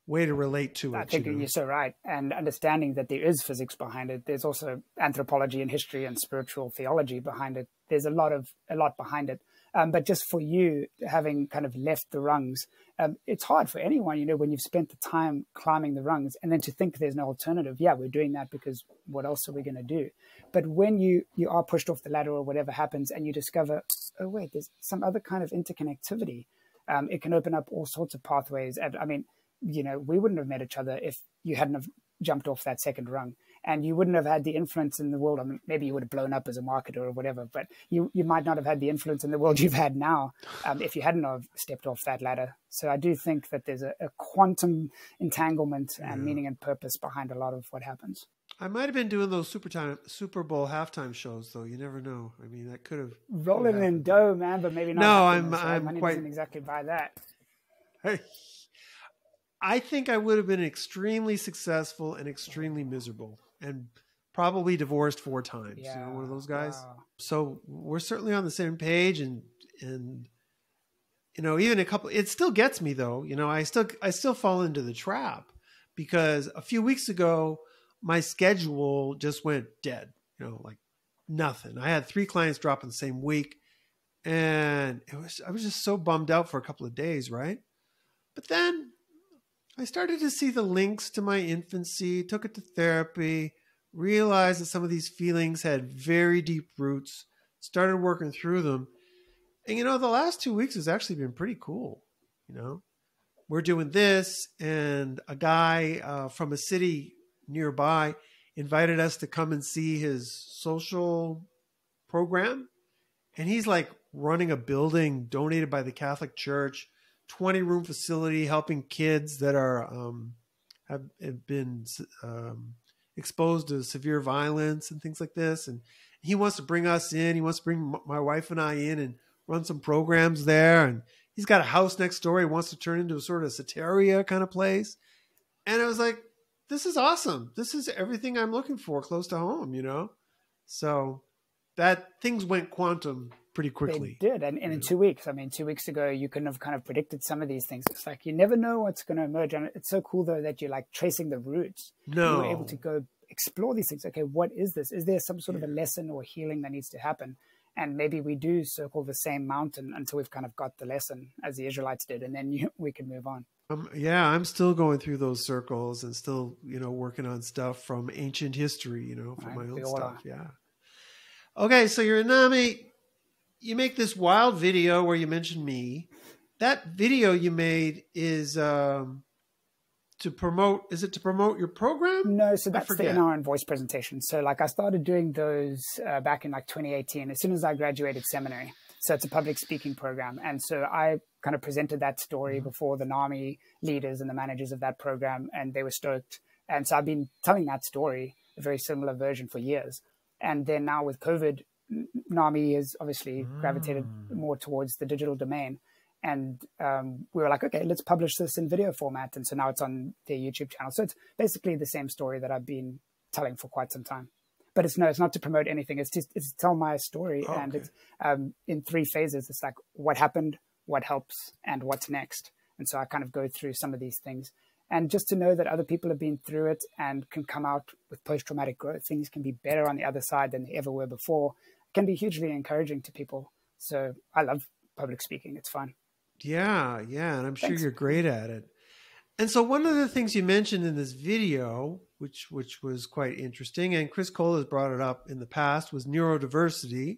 way to relate to it.
I think
you know?
you're so right. And understanding that there is physics behind it, there's also anthropology and history and spiritual theology behind it. There's a lot of a lot behind it. Um, but just for you, having kind of left the rungs, um, it's hard for anyone, you know, when you've spent the time climbing the rungs and then to think there's no alternative. Yeah, we're doing that because what else are we going to do? But when you, you are pushed off the ladder or whatever happens and you discover, oh, wait, there's some other kind of interconnectivity, um, it can open up all sorts of pathways. And I mean, you know, we wouldn't have met each other if you hadn't have jumped off that second rung and you wouldn't have had the influence in the world. I mean, maybe you would have blown up as a marketer or whatever, but you, you might not have had the influence in the world [LAUGHS] you've had now um, if you hadn't have stepped off that ladder. So I do think that there's a, a quantum entanglement and yeah. meaning and purpose behind a lot of what happens.
I might have been doing those Super time Super Bowl halftime shows, though. You never know. I mean, that could have
rolling in dough, man, but maybe not.
No, I'm I'm
Money
quite
doesn't exactly buy that.
I think I would have been extremely successful and extremely miserable and probably divorced four times. Yeah. You know, one of those guys. Wow. So we're certainly on the same page and and you know, even a couple it still gets me though. You know, I still I still fall into the trap because a few weeks ago my schedule just went dead. You know, like nothing. I had three clients drop in the same week and it was I was just so bummed out for a couple of days, right? But then I started to see the links to my infancy, took it to therapy, realized that some of these feelings had very deep roots, started working through them. And you know, the last two weeks has actually been pretty cool. You know, we're doing this, and a guy uh, from a city nearby invited us to come and see his social program. And he's like running a building donated by the Catholic Church, 20 room facility helping kids that are um, have, have, been um, exposed to severe violence and things like this. And he wants to bring us in. He wants to bring my wife and I in and run some programs there. And he's got a house next door. He wants to turn into a sort of Soteria kind of place. And I was like, this is awesome. This is everything I'm looking for close to home, you know? So that things went quantum pretty quickly.
They did. And, and in two weeks, I mean, two weeks ago, you couldn't have kind of predicted some of these things. It's like you never know what's going to emerge. And it's so cool, though, that you're like tracing the roots.
No.
You were able to go explore these things. Okay, what is this? Is there some sort yeah. of a lesson or healing that needs to happen? And maybe we do circle the same mountain until we've kind of got the lesson as the Israelites did, and then [LAUGHS] you, we can move on.
Um, yeah, I'm still going through those circles and still, you know, working on stuff from ancient history, you know, for right, my own stuff. Yeah. Okay, so you're a NAMI. You make this wild video where you mention me. That video you made is um, to promote. Is it to promote your program?
No, so that's the NRN voice presentation. So, like, I started doing those uh, back in like 2018, as soon as I graduated seminary. So it's a public speaking program, and so I kind of presented that story mm-hmm. before the NAMI leaders and the managers of that program, and they were stoked. And so I've been telling that story, a very similar version, for years. And then now with COVID, NAMI has obviously mm. gravitated more towards the digital domain. And um, we were like, okay, let's publish this in video format. And so now it's on their YouTube channel. So it's basically the same story that I've been telling for quite some time. But it's no, it's not to promote anything. It's just it's to tell my story, oh, and okay. it's um, in three phases. It's like what happened, what helps, and what's next. And so I kind of go through some of these things and just to know that other people have been through it and can come out with post-traumatic growth things can be better on the other side than they ever were before can be hugely encouraging to people. So i love public speaking. It's fun.
Yeah yeah and i'm Thanks. sure you're great at it. And so one of the things you mentioned in this video which which was quite interesting and chris cole has brought it up in the past was neurodiversity.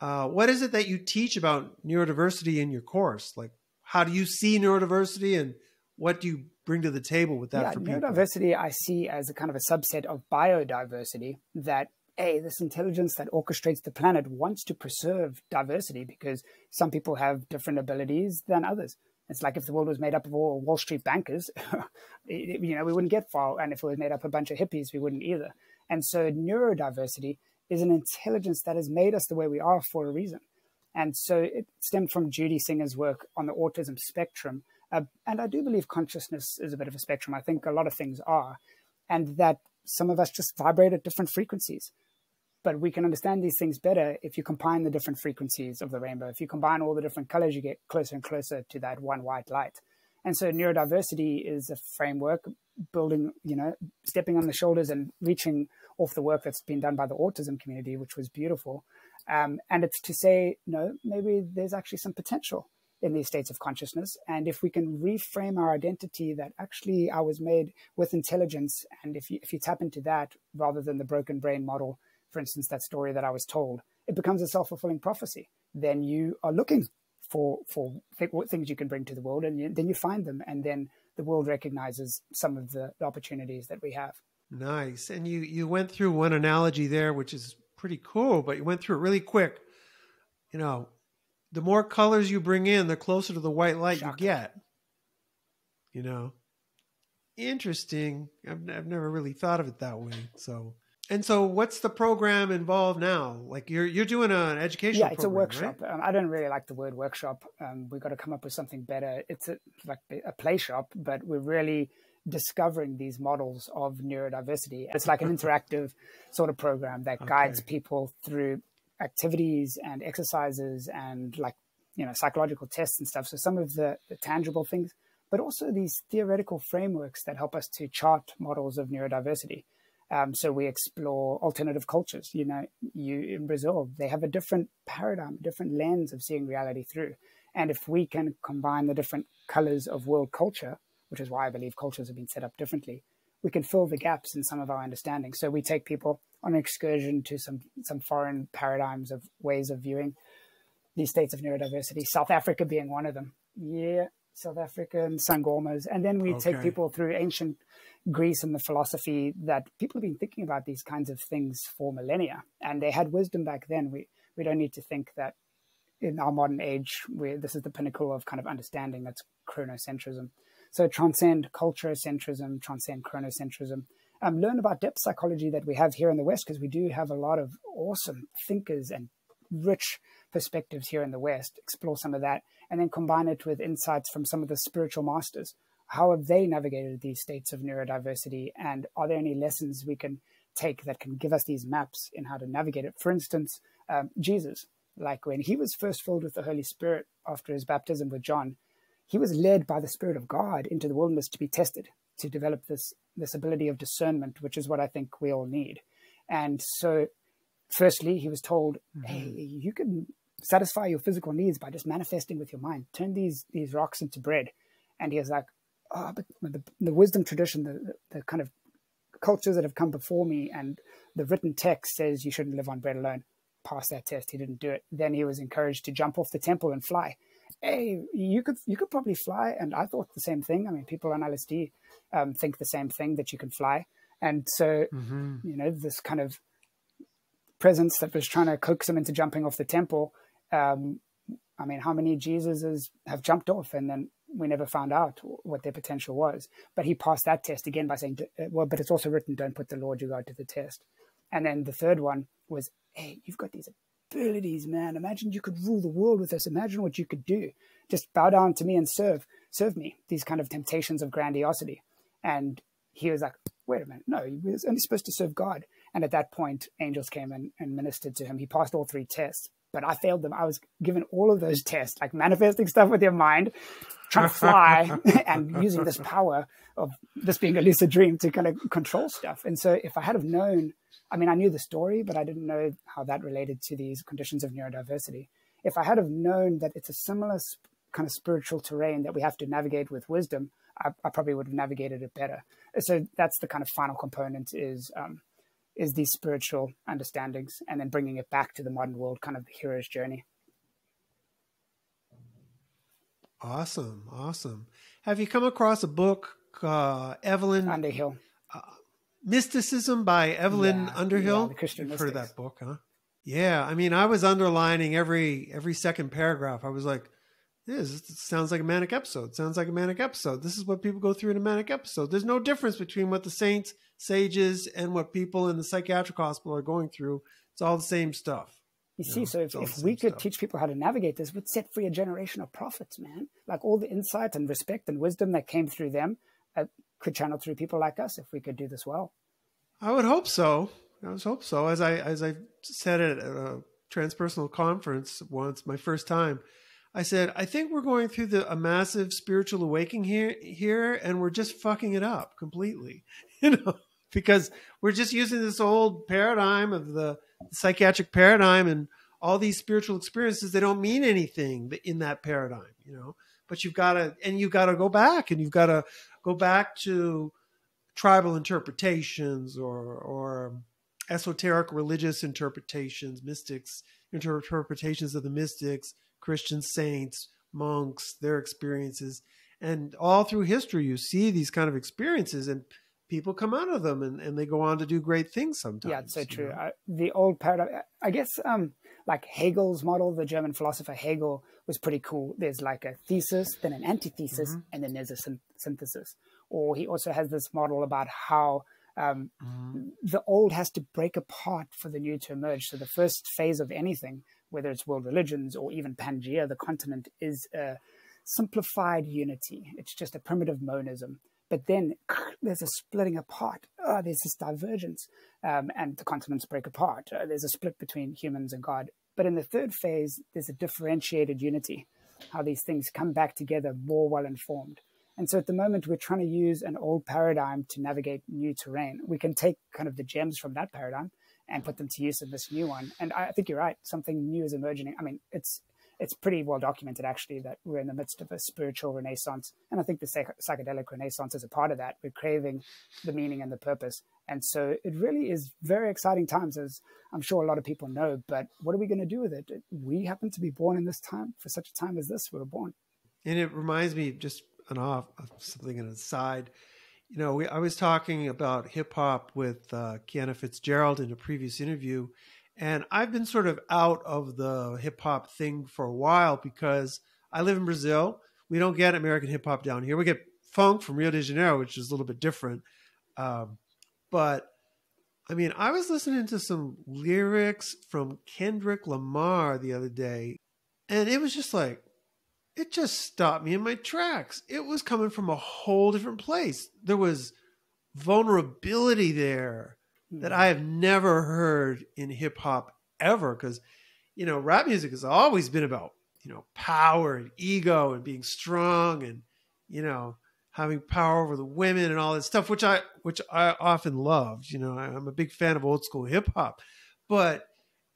Uh, what is it that you teach about neurodiversity in your course? Like how do you see neurodiversity and what do you bring to the table with that
yeah,
for
people? Neurodiversity I see as a kind of a subset of biodiversity that a this intelligence that orchestrates the planet wants to preserve diversity because some people have different abilities than others. It's like if the world was made up of all Wall Street bankers, [LAUGHS] you know, we wouldn't get far. And if it was made up of a bunch of hippies, we wouldn't either. And so neurodiversity is an intelligence that has made us the way we are for a reason. And so it stemmed from Judy Singer's work on the autism spectrum, uh, and I do believe consciousness is a bit of a spectrum. I think a lot of things are, and that some of us just vibrate at different frequencies. But we can understand these things better if you combine the different frequencies of the rainbow. If you combine all the different colors, you get closer and closer to that one white light. And so neurodiversity is a framework building, you know, stepping on the shoulders and reaching off the work that's been done by the autism community, which was beautiful. Um, and it's to say, no, maybe there's actually some potential in these states of consciousness. And if we can reframe our identity that actually I was made with intelligence, and if you, if you tap into that rather than the broken brain model, for instance, that story that I was told, it becomes a self fulfilling prophecy. Then you are looking for for what things you can bring to the world, and you, then you find them, and then the world recognizes some of the, the opportunities that we have.
Nice, and you you went through one analogy there, which is pretty cool, but you went through it really quick. You know, the more colors you bring in, the closer to the white light Shocking. you get. You know, interesting. I've, I've never really thought of it that way. So, and so, what's the program involved now? Like you're you're doing an education.
Yeah, it's
program,
a workshop.
Right?
Um, I don't really like the word workshop. Um, we've got to come up with something better. It's a, like a play shop, but we're really discovering these models of neurodiversity. It's like an [LAUGHS] interactive sort of program that okay. guides people through activities and exercises and like you know psychological tests and stuff so some of the, the, tangible things but also these theoretical frameworks that help us to chart models of neurodiversity Um, so we explore alternative cultures. You know, you in Brazil, they have a different paradigm, a different lens of seeing reality through. And if we can combine the different colors of world culture, which is why I believe cultures have been set up differently, we can fill the gaps in some of our understanding. So we take people on an excursion to some some foreign paradigms of ways of viewing these states of neurodiversity. South Africa being one of them. Yeah, South Africa and sangomas, and then we okay. take people through ancient Greece and the philosophy that people have been thinking about these kinds of things for millennia, and they had wisdom back then. We we don't need to think that in our modern age, we, this is the pinnacle of kind of understanding. That's chronocentrism. So transcend culture centrism, transcend chronocentrism. Um, learn about depth psychology that we have here in the West, because we do have a lot of awesome thinkers and rich perspectives here in the West. Explore some of that, and then combine it with insights from some of the spiritual masters how have they navigated these states of neurodiversity? And are there any lessons we can take that can give us these maps in how to navigate it? For instance, um, Jesus, like when he was first filled with the Holy Spirit after his baptism with John, he was led by the Spirit of God into the wilderness to be tested, to develop this, this ability of discernment, which is what I think we all need. And so, firstly, he was told, mm-hmm. hey, you can satisfy your physical needs by just manifesting with your mind. Turn these, these rocks into bread. And he was like, oh, but the, the wisdom tradition, the, the kind of cultures that have come before me, and the written text says you shouldn't live on bread alone. Pass that test. He didn't do it. Then he was encouraged to jump off the temple and fly. Hey, you could you could probably fly, and I thought the same thing. I mean, people on LSD um, think the same thing that you can fly, and so mm-hmm. you know this kind of presence that was trying to coax him into jumping off the temple. Um, I mean, how many Jesuses have jumped off and then we never found out what their potential was. But he passed that test again by saying, uh, well, but it's also written, don't put the Lord your God to the test. And then the third one was, hey, you've got these abilities, man. Imagine you could rule the world with us. Imagine what you could do. Just bow down to me and serve, serve me. These kind of temptations of grandiosity. And he was like, wait a minute, no, was only supposed to serve God. And at that point, angels came and, and ministered to him. He passed all three tests, but I failed them. I was given all of those tests, like manifesting stuff with your mind, trying to fly [LAUGHS] and using this power of this being a lucid dream to kind of control stuff. And so if I had have known, I mean, I knew the story, but I didn't know how that related to these conditions of neurodiversity. If I had have known that it's a similar kind of spiritual terrain that we have to navigate with wisdom, I, I probably would have navigated it better. So that's the kind of final component is um, is these spiritual understandings, and then bringing it back to the modern world, kind of the hero's journey.
Awesome, awesome. Have you come across a book, uh, Evelyn
Underhill?
Uh, Mysticism by Evelyn
yeah,
Underhill.
Yeah, the Christian
You've
heard
of that book, huh? Yeah, I mean, I was underlining every every second paragraph. I was like, "This sounds like a manic episode. Sounds like a manic episode. This is what people go through in a manic episode. There's no difference between what the saints, sages, and what people in the psychiatric hospital are going through. It's all the same stuff."
You see, so if, if we could stuff. teach people how to navigate this, we'd set free a generation of prophets, man. Like all the insight and respect and wisdom that came through them uh, could channel through people like us if we could do this well.
I would hope so. I would hope so. As I as I said at a transpersonal conference once, my first time, I said, I think we're going through the, a massive spiritual awakening here, here, and we're just fucking it up completely, [LAUGHS] you know, because we're just using this old paradigm of the psychiatric paradigm and all these spiritual experiences they don't mean anything in that paradigm you know? But you've got to and you've got to go back and you've got to go back to tribal interpretations or or esoteric religious interpretations mystics interpretations of the mystics christian saints monks their experiences and all through history you see these kind of experiences and people come out of them and, and they go on to do great things sometimes.
Yeah, it's so true. Uh, the old paradigm, I guess, um, like Hegel's model, the German philosopher Hegel was pretty cool. There's like a thesis, then an antithesis, mm-hmm. and then there's a syn- synthesis. Or he also has this model about how um, mm-hmm. the old has to break apart for the new to emerge. So the first phase of anything, whether it's world religions or even Pangea, the continent, is a simplified unity. It's just a primitive monism. But then [CLEARS THROAT] there's a splitting apart. Oh, there's this divergence, um, and the continents break apart. Uh, there's a split between humans and God. But in the third phase, there's a differentiated unity, how these things come back together more well informed. And so at the moment, we're trying to use an old paradigm to navigate new terrain. We can take kind of the gems from that paradigm and put them to use in this new one. And I think you're right. Something new is emerging. I mean, it's it's pretty well documented actually that we're in the midst of a spiritual renaissance, and I think the psychedelic renaissance is a part of that. We're craving the meaning and the purpose, and so it really is very exciting times, as I'm sure a lot of people know. But what are we going to do with it? We happen to be born in this time for such a time as this. We were born,
and it reminds me just an off something an aside you know, we, I was talking about hip hop with uh, Kiana Fitzgerald in a previous interview, and I've been sort of out of the hip hop thing for a while because I live in Brazil. We don't get American hip hop down here. We get funk from Rio de Janeiro, which is a little bit different. Um, but I mean, I was listening to some lyrics from Kendrick Lamar the other day, and it was just like, it just stopped me in my tracks. It was coming from a whole different place. There was vulnerability there that I have never heard in hip hop ever. Because, you know, rap music has always been about, you know, power and ego and being strong and, you know, having power over the women and all that stuff, which I which I often loved. You know, I'm a big fan of old school hip hop, but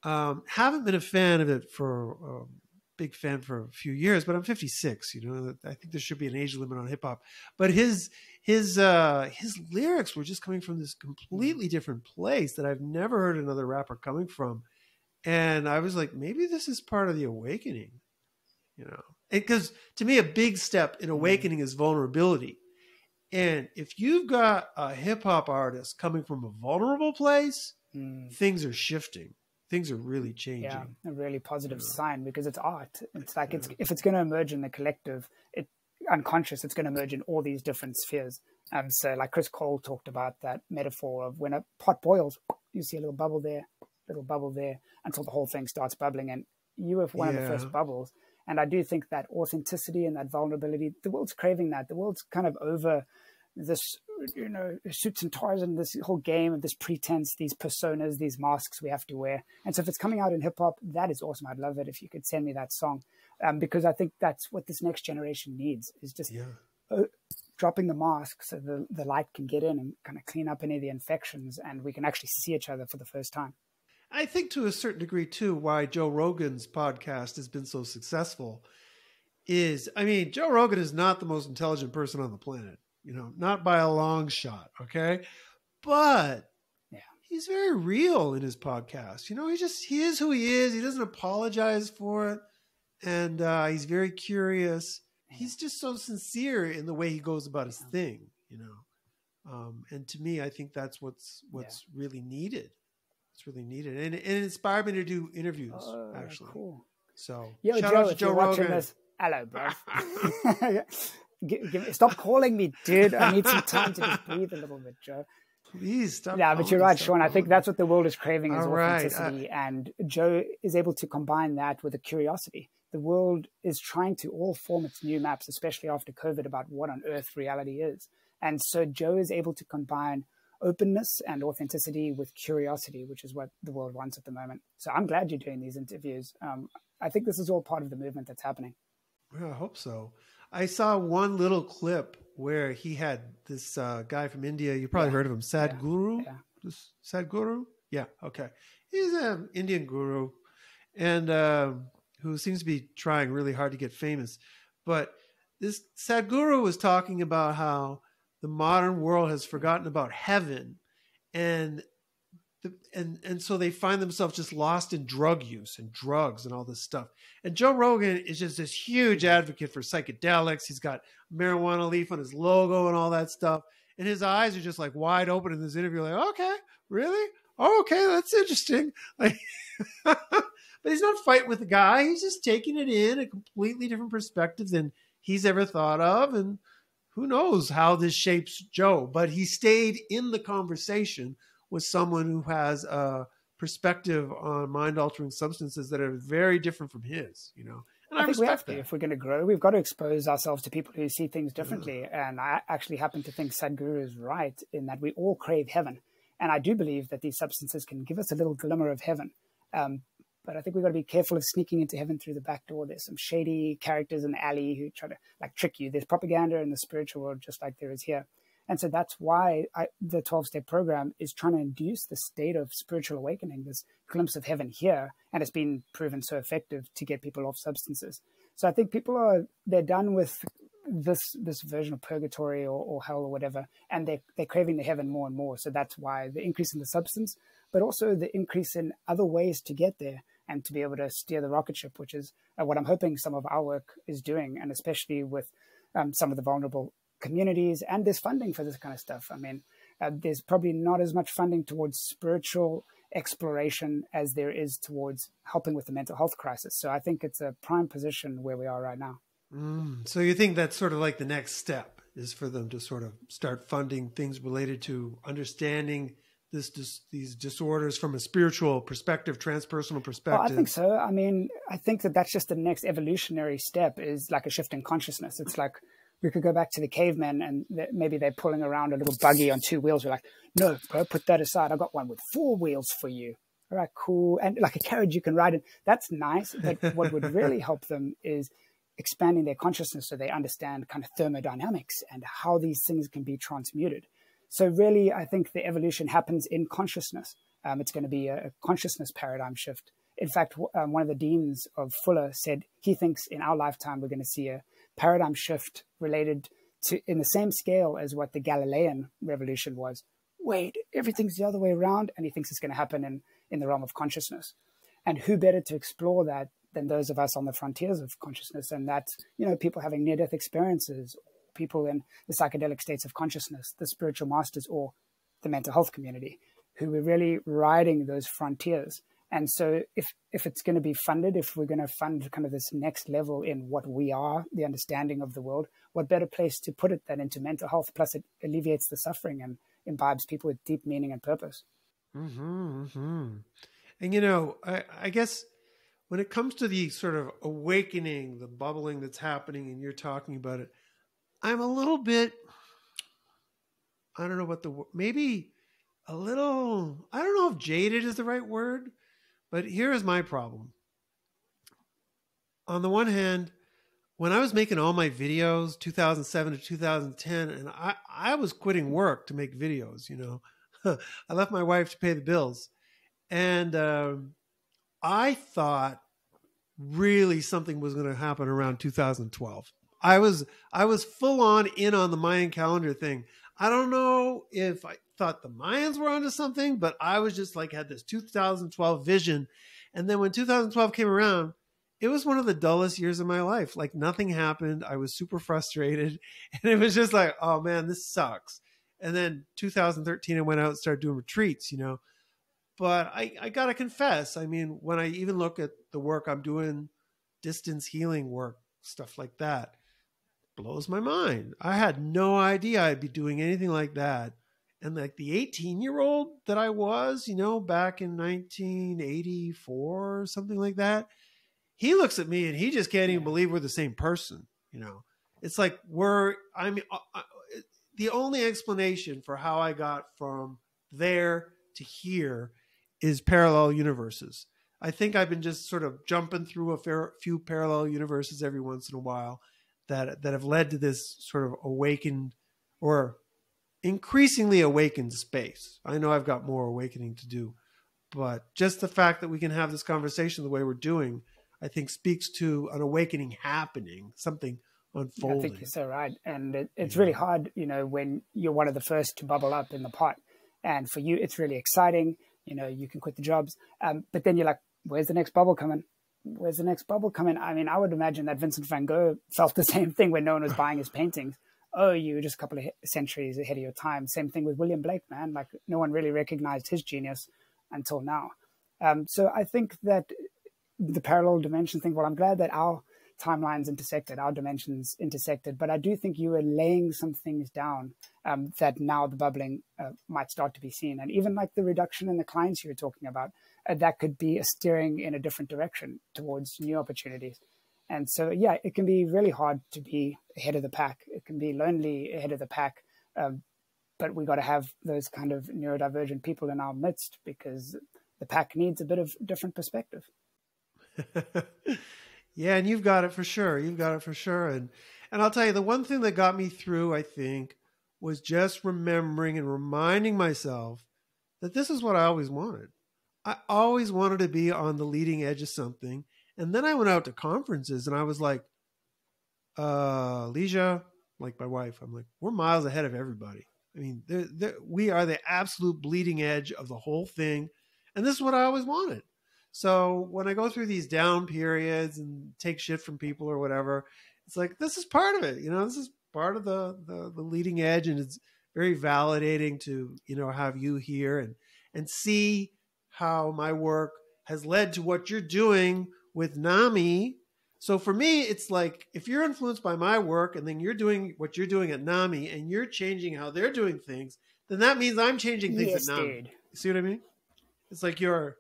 um, haven't been a fan of it for um, big fan for a few years, but I'm 56. You know, I think there should be an age limit on hip hop. But his his uh, his lyrics were just coming from this completely different place that I've never heard another rapper coming from, and I was like, maybe this is part of the awakening. You know, because to me, a big step in mm-hmm. awakening is vulnerability. And if you've got a hip hop artist coming from a vulnerable place, mm. things are shifting things are really changing. Yeah,
a really positive yeah. sign because it's art. It's like it's if it's going to emerge in the collective, it unconscious, it's going to emerge in all these different spheres. Um, so like Chris Cole talked about that metaphor of when a pot boils, you see a little bubble there, little bubble there, until the whole thing starts bubbling. And you were one yeah. of the first bubbles. And I do think that authenticity and that vulnerability, the world's craving that. The world's kind of over this you know suits and ties and this whole game of this pretense these personas these masks we have to wear. And so if it's coming out in hip hop that is awesome. I'd love it if you could send me that song um, because i think that's what this next generation needs is just yeah. uh, dropping the mask so the, the light can get in and kind of clean up any of the infections and we can actually see each other for the first time.
I think to a certain degree too why joe rogan's podcast has been so successful is i mean joe rogan is not the most intelligent person on the planet you know, not by a long shot, okay? But yeah. he's very real in his podcast. You know, he just he is who he is. He doesn't apologize for it. And uh, he's very curious. He's just so sincere in the way he goes about his thing, you know. Um, and to me, I think that's what's what's yeah. really needed. It's really needed, and, and it inspired me to do interviews. Oh, actually, cool. So
Yo, shout Joe, out to Joe Rogan. This, hello, bro. [LAUGHS] [LAUGHS] Give, give, stop calling me, dude. I need some time to just breathe a little bit, Joe.
Please stop.
Yeah, but you're right, Sean. I think that's what the world is craving is All authenticity, right. and Joe is able to combine that with a curiosity. The world is trying to all form its new maps, especially after COVID, about what on earth reality is. And so Joe is able to combine openness and authenticity with curiosity, which is what the world wants at the moment. So I'm glad you're doing these interviews. Um, I think this is all part of the movement that's happening.
Yeah, I hope so. I saw one little clip where he had this uh, guy from India. You probably yeah. heard of him, Sadhguru. Yeah. yeah. Sadhguru. Yeah. Okay. He's an Indian guru, and uh, who seems to be trying really hard to get famous. But this Sadhguru was talking about how the modern world has forgotten about heaven, and and and so they find themselves just lost in drug use and drugs and all this stuff. And Joe Rogan is just this huge advocate for psychedelics. He's got marijuana leaf on his logo and all that stuff. And his eyes are just like wide open in this interview, like, okay, really? Oh, okay, that's interesting. [LAUGHS] Like, but he's not fighting with the guy. He's just taking it in a completely different perspective than he's ever thought of. And who knows how this shapes Joe, but he stayed in the conversation with someone who has a perspective on mind altering substances that are very different from his, you know.
And I, I think we have to. If we're going to grow, we've got to expose ourselves to people who see things differently. Yeah. And I actually happen to think Sadhguru is right in that we all crave heaven. And I do believe that these substances can give us a little glimmer of heaven. Um, but I think we've got to be careful of sneaking into heaven through the back door. There's some shady characters in the alley who try to like trick you. There's propaganda in the spiritual world, just like there is here. And so that's why I, the 12 step program is trying to induce the state of spiritual awakening, this glimpse of heaven here. And it's been proven so effective to get people off substances. So I think people are, they're done with this, this version of purgatory or, or hell or whatever, and they're, they're craving the heaven more and more. So that's why the increase in the substance, but also the increase in other ways to get there and to be able to steer the rocket ship, which is uh, what I'm hoping some of our work is doing, and especially with um, some of the vulnerable communities. And there's funding for this kind of stuff. I mean, uh, there's probably not as much funding towards spiritual exploration as there is towards helping with the mental health crisis. So I think it's a prime position where we are right now.
Mm, so you think that's sort of like the next step is for them to sort of start funding things related to understanding this, this, these disorders from a spiritual perspective, transpersonal perspective?
Well, I think so. I mean, I think that that's just the next evolutionary step is like a shift in consciousness. It's like we could go back to the cavemen and maybe they're pulling around a little buggy on two wheels. We're like, no, bro, put that aside. I got one with four wheels for you. All right, cool. And like a carriage you can ride in. That's nice. But what would really [LAUGHS] help them is expanding their consciousness so they understand kind of thermodynamics and how these things can be transmuted. So really, I think the evolution happens in consciousness. Um, it's going to be a, a, consciousness paradigm shift. In fact, um, one of the deans of Fuller said he thinks in our lifetime we're going to see a paradigm shift related to in the same scale as what the Galilean revolution was. Wait, everything's the other way around, and he thinks it's going to happen in in the realm of consciousness. And who better to explore that than those of us on the frontiers of consciousness? And that's you know people having near death experiences, people in the psychedelic states of consciousness, the spiritual masters, or the mental health community, who were really riding those frontiers. And so, if if it's going to be funded, if we're going to fund kind of this next level in what we are, the understanding of the world, what better place to put it than into mental health? Plus, it alleviates the suffering and imbibes people with deep meaning and purpose.
Mm-hmm, mm-hmm. And you know, I, I guess when it comes to the sort of awakening, the bubbling that's happening, and you're talking about it, I'm a little bit, I don't know what the, maybe a little, I don't know if jaded is the right word, but here is my problem. On the one hand, when I was making all my videos, 2007 to 2010, and I, I was quitting work to make videos, you know, [LAUGHS] I left my wife to pay the bills. And um, I thought really something was going to happen around 2012. I was I was full on in on the Mayan calendar thing. I don't know if I thought the Mayans were onto something, but I was just like had this 2012 vision. And then when 2012 came around, it was one of the dullest years of my life. Like nothing happened. I was super frustrated. [LAUGHS] And it was just like, oh man, this sucks. And then 2013, I went out and started doing retreats, you know. But I, I got to confess, I mean, when I even look at the work I'm doing, distance healing work, stuff like that, blows my mind. I had no idea I'd be doing anything like that. And like the 18 year old that I was, you know, back in 1984 or something like that, he looks at me and he just can't even believe we're the same person. You know, it's like we're, I mean, uh, uh, the only explanation for how I got from there to here is parallel universes. I think I've been just sort of jumping through a fair, few parallel universes every once in a while that that have led to this sort of awakened or increasingly awakened space. I know I've got more awakening to do, but just the fact that we can have this conversation the way we're doing, I think speaks to an awakening happening, something unfolding.
I think you're so right, and it, it's yeah. really hard, you know, when you're one of the first to bubble up in the pot, and for you, it's really exciting. You know, you can quit the jobs, um, but then you're like, "Where's the next bubble coming?" Where's the next bubble coming? I mean, I would imagine that Vincent van Gogh felt the [LAUGHS] same thing when no one was buying his paintings. Oh, you were just a couple of centuries ahead of your time. Same thing with William Blake, man. Like no one really recognized his genius until now. Um, so I think that the parallel dimension thing. Well, I'm glad that our timelines intersected, our dimensions intersected. But I do think you were laying some things down um, that now the bubbling uh, might start to be seen, and even like the reduction in the clients you were talking about uh, that could be a steering in a different direction towards new opportunities. And so, yeah, it can be really hard to be ahead of the pack. It can be lonely ahead of the pack. Um, but we got to have those kind of neurodivergent people in our midst because the pack needs a bit of different perspective. [LAUGHS]
yeah, and you've got it for sure. You've got it for sure. And and I'll tell you, the one thing that got me through, I think, was just remembering and reminding myself that this is what I always wanted. I always wanted to be on the leading edge of something. And then I went out to conferences and I was like, uh, Leisha, like my wife, I'm like, we're miles ahead of everybody. I mean, they're, they're, we are the absolute bleeding edge of the whole thing. And this is what I always wanted. So when I go through these down periods and take shit from people or whatever, it's like this is part of it. You know, this is part of the the, the leading edge, and it's very validating to you know have you here and and see how my work has led to what you're doing with NAMI. So for me, it's like if you're influenced by my work and then you're doing what you're doing at NAMI and you're changing how they're doing things, then that means I'm changing things yes, at NAMI. Dude. You see what I mean? It's like you're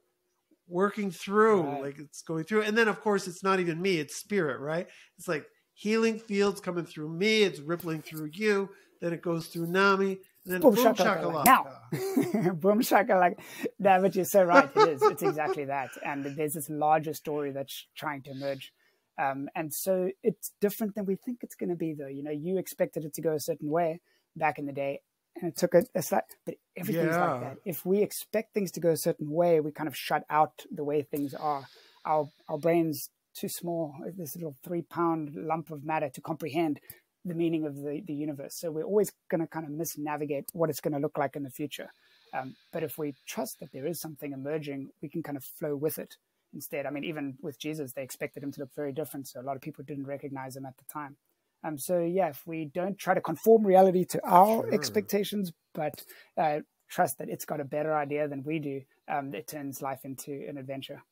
working through, right. like it's going through. And then, of course, it's not even me, it's spirit, right? It's like healing fields coming through me, it's rippling through you, then it goes through NAMI, then boom, boom shakalaka.
Now, [LAUGHS] boom shakalaka. That, but you're so right. It is. It's exactly that. And there's this larger story that's trying to emerge. Um, and so it's different than we think it's going to be, though. You know, you expected it to go a certain way back in the day, and it took a, a slight, but everything's yeah. like that. If we expect things to go a certain way, we kind of shut out the way things are. Our our brains too small, this little three pound lump of matter to comprehend the meaning of the, the universe. So we're always going to kind of misnavigate what it's going to look like in the future. Um, but if we trust that there is something emerging, we can kind of flow with it instead. I mean, even with Jesus, they expected him to look very different. So a lot of people didn't recognize him at the time. Um, so yeah, if we don't try to conform reality to our sure. expectations, but uh, trust that it's got a better idea than we do, um, it turns life into an adventure.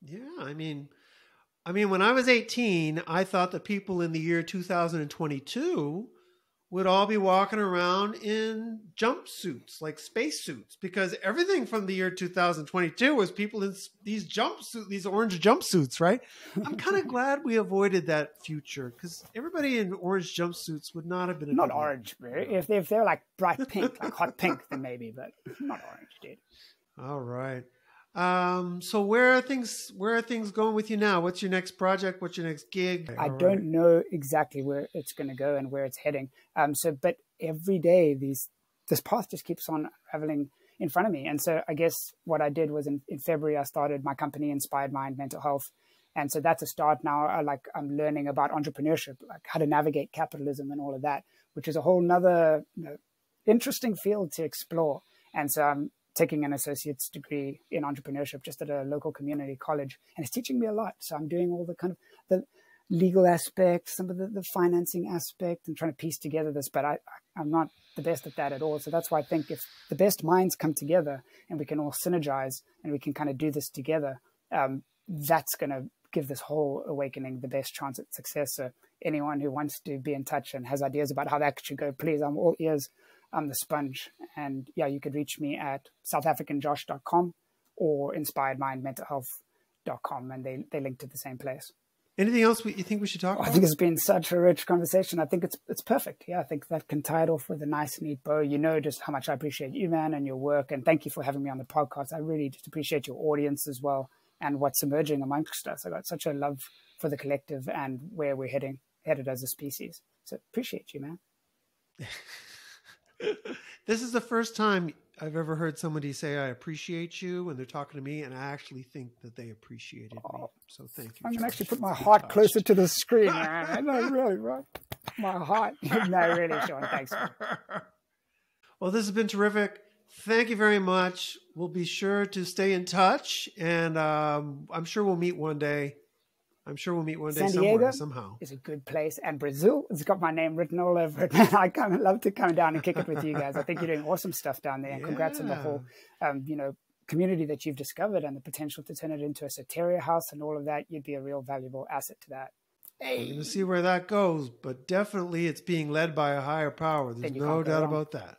Yeah, I mean, I mean, when I was 18, I thought that people in the year 2022 would all be walking around in jumpsuits, like spacesuits, because everything from the year 2022 was people in these jumpsuits, these orange jumpsuits, right? I'm kind of [LAUGHS] glad we avoided that future because everybody in orange jumpsuits would not have been
not orange. If they, if they're like bright pink, like [LAUGHS] hot pink, then maybe, but not orange, dude.
All right. Um, so where are things where are things going with you now? What's your next project? What's your next gig?
I All don't right. know exactly where it's going to go and where it's heading. Um, so but every day these this path just keeps on traveling in front of me. And so I guess what I did was in, in February I started my company Inspired Mind Mental Health. And so that's a start now. I like I'm learning about entrepreneurship, like how to navigate capitalism and all of that, which is a whole nother you know, interesting field to explore. And so I'm taking an associate's degree in entrepreneurship just at a local community college, and it's teaching me a lot. So I'm doing all the kind of the legal aspect, some of the, the financing aspect, and trying to piece together this. But I, I'm not the best at that at all. So that's why I think if the best minds come together and we can all synergize and we can kind of do this together, um, that's going to give this whole awakening the best chance at success. So anyone who wants to be in touch and has ideas about how that should go, please, I'm all ears. I'm the sponge. And yeah, you could reach me at southafricanjosh.com or inspiredmindmentalhealth.com, and they, they link to the same place.
Anything else we, you think we should talk oh, about?
I think it's been such a rich conversation. I think it's it's perfect. Yeah, I think that can tie it off with a nice, neat bow. You know just how much I appreciate you, man, and your work. And thank you for having me on the podcast. I really just appreciate your audience as well and what's emerging amongst us. I got such a love for the collective and where we're heading headed as a species. So appreciate you, man. [LAUGHS] [LAUGHS]
this is the first time I've ever heard somebody say I appreciate you when they're talking to me, and I actually think that they appreciated oh, me. So thank you.
I'm gonna actually put my heart closer to the screen. [LAUGHS] I know, really, right? My heart. [LAUGHS] no, really, Sean. Thanks.
Well, this has been terrific. Thank you very much. We'll be sure to stay in touch, and um, I'm sure we'll meet one day. I'm sure we'll meet one day San Diego somehow.
Is a good place, and Brazil it's got my name written all over it. [LAUGHS] I kind of love to come down and kick it with you guys. I think you're doing awesome stuff down there, and yeah. congrats on the whole, um, you know, community that you've discovered and the potential to turn it into a soteria house and all of that. You'd be a real valuable asset to that.
Hey. We're going to see where that goes, but definitely it's being led by a higher power. There's no doubt about that.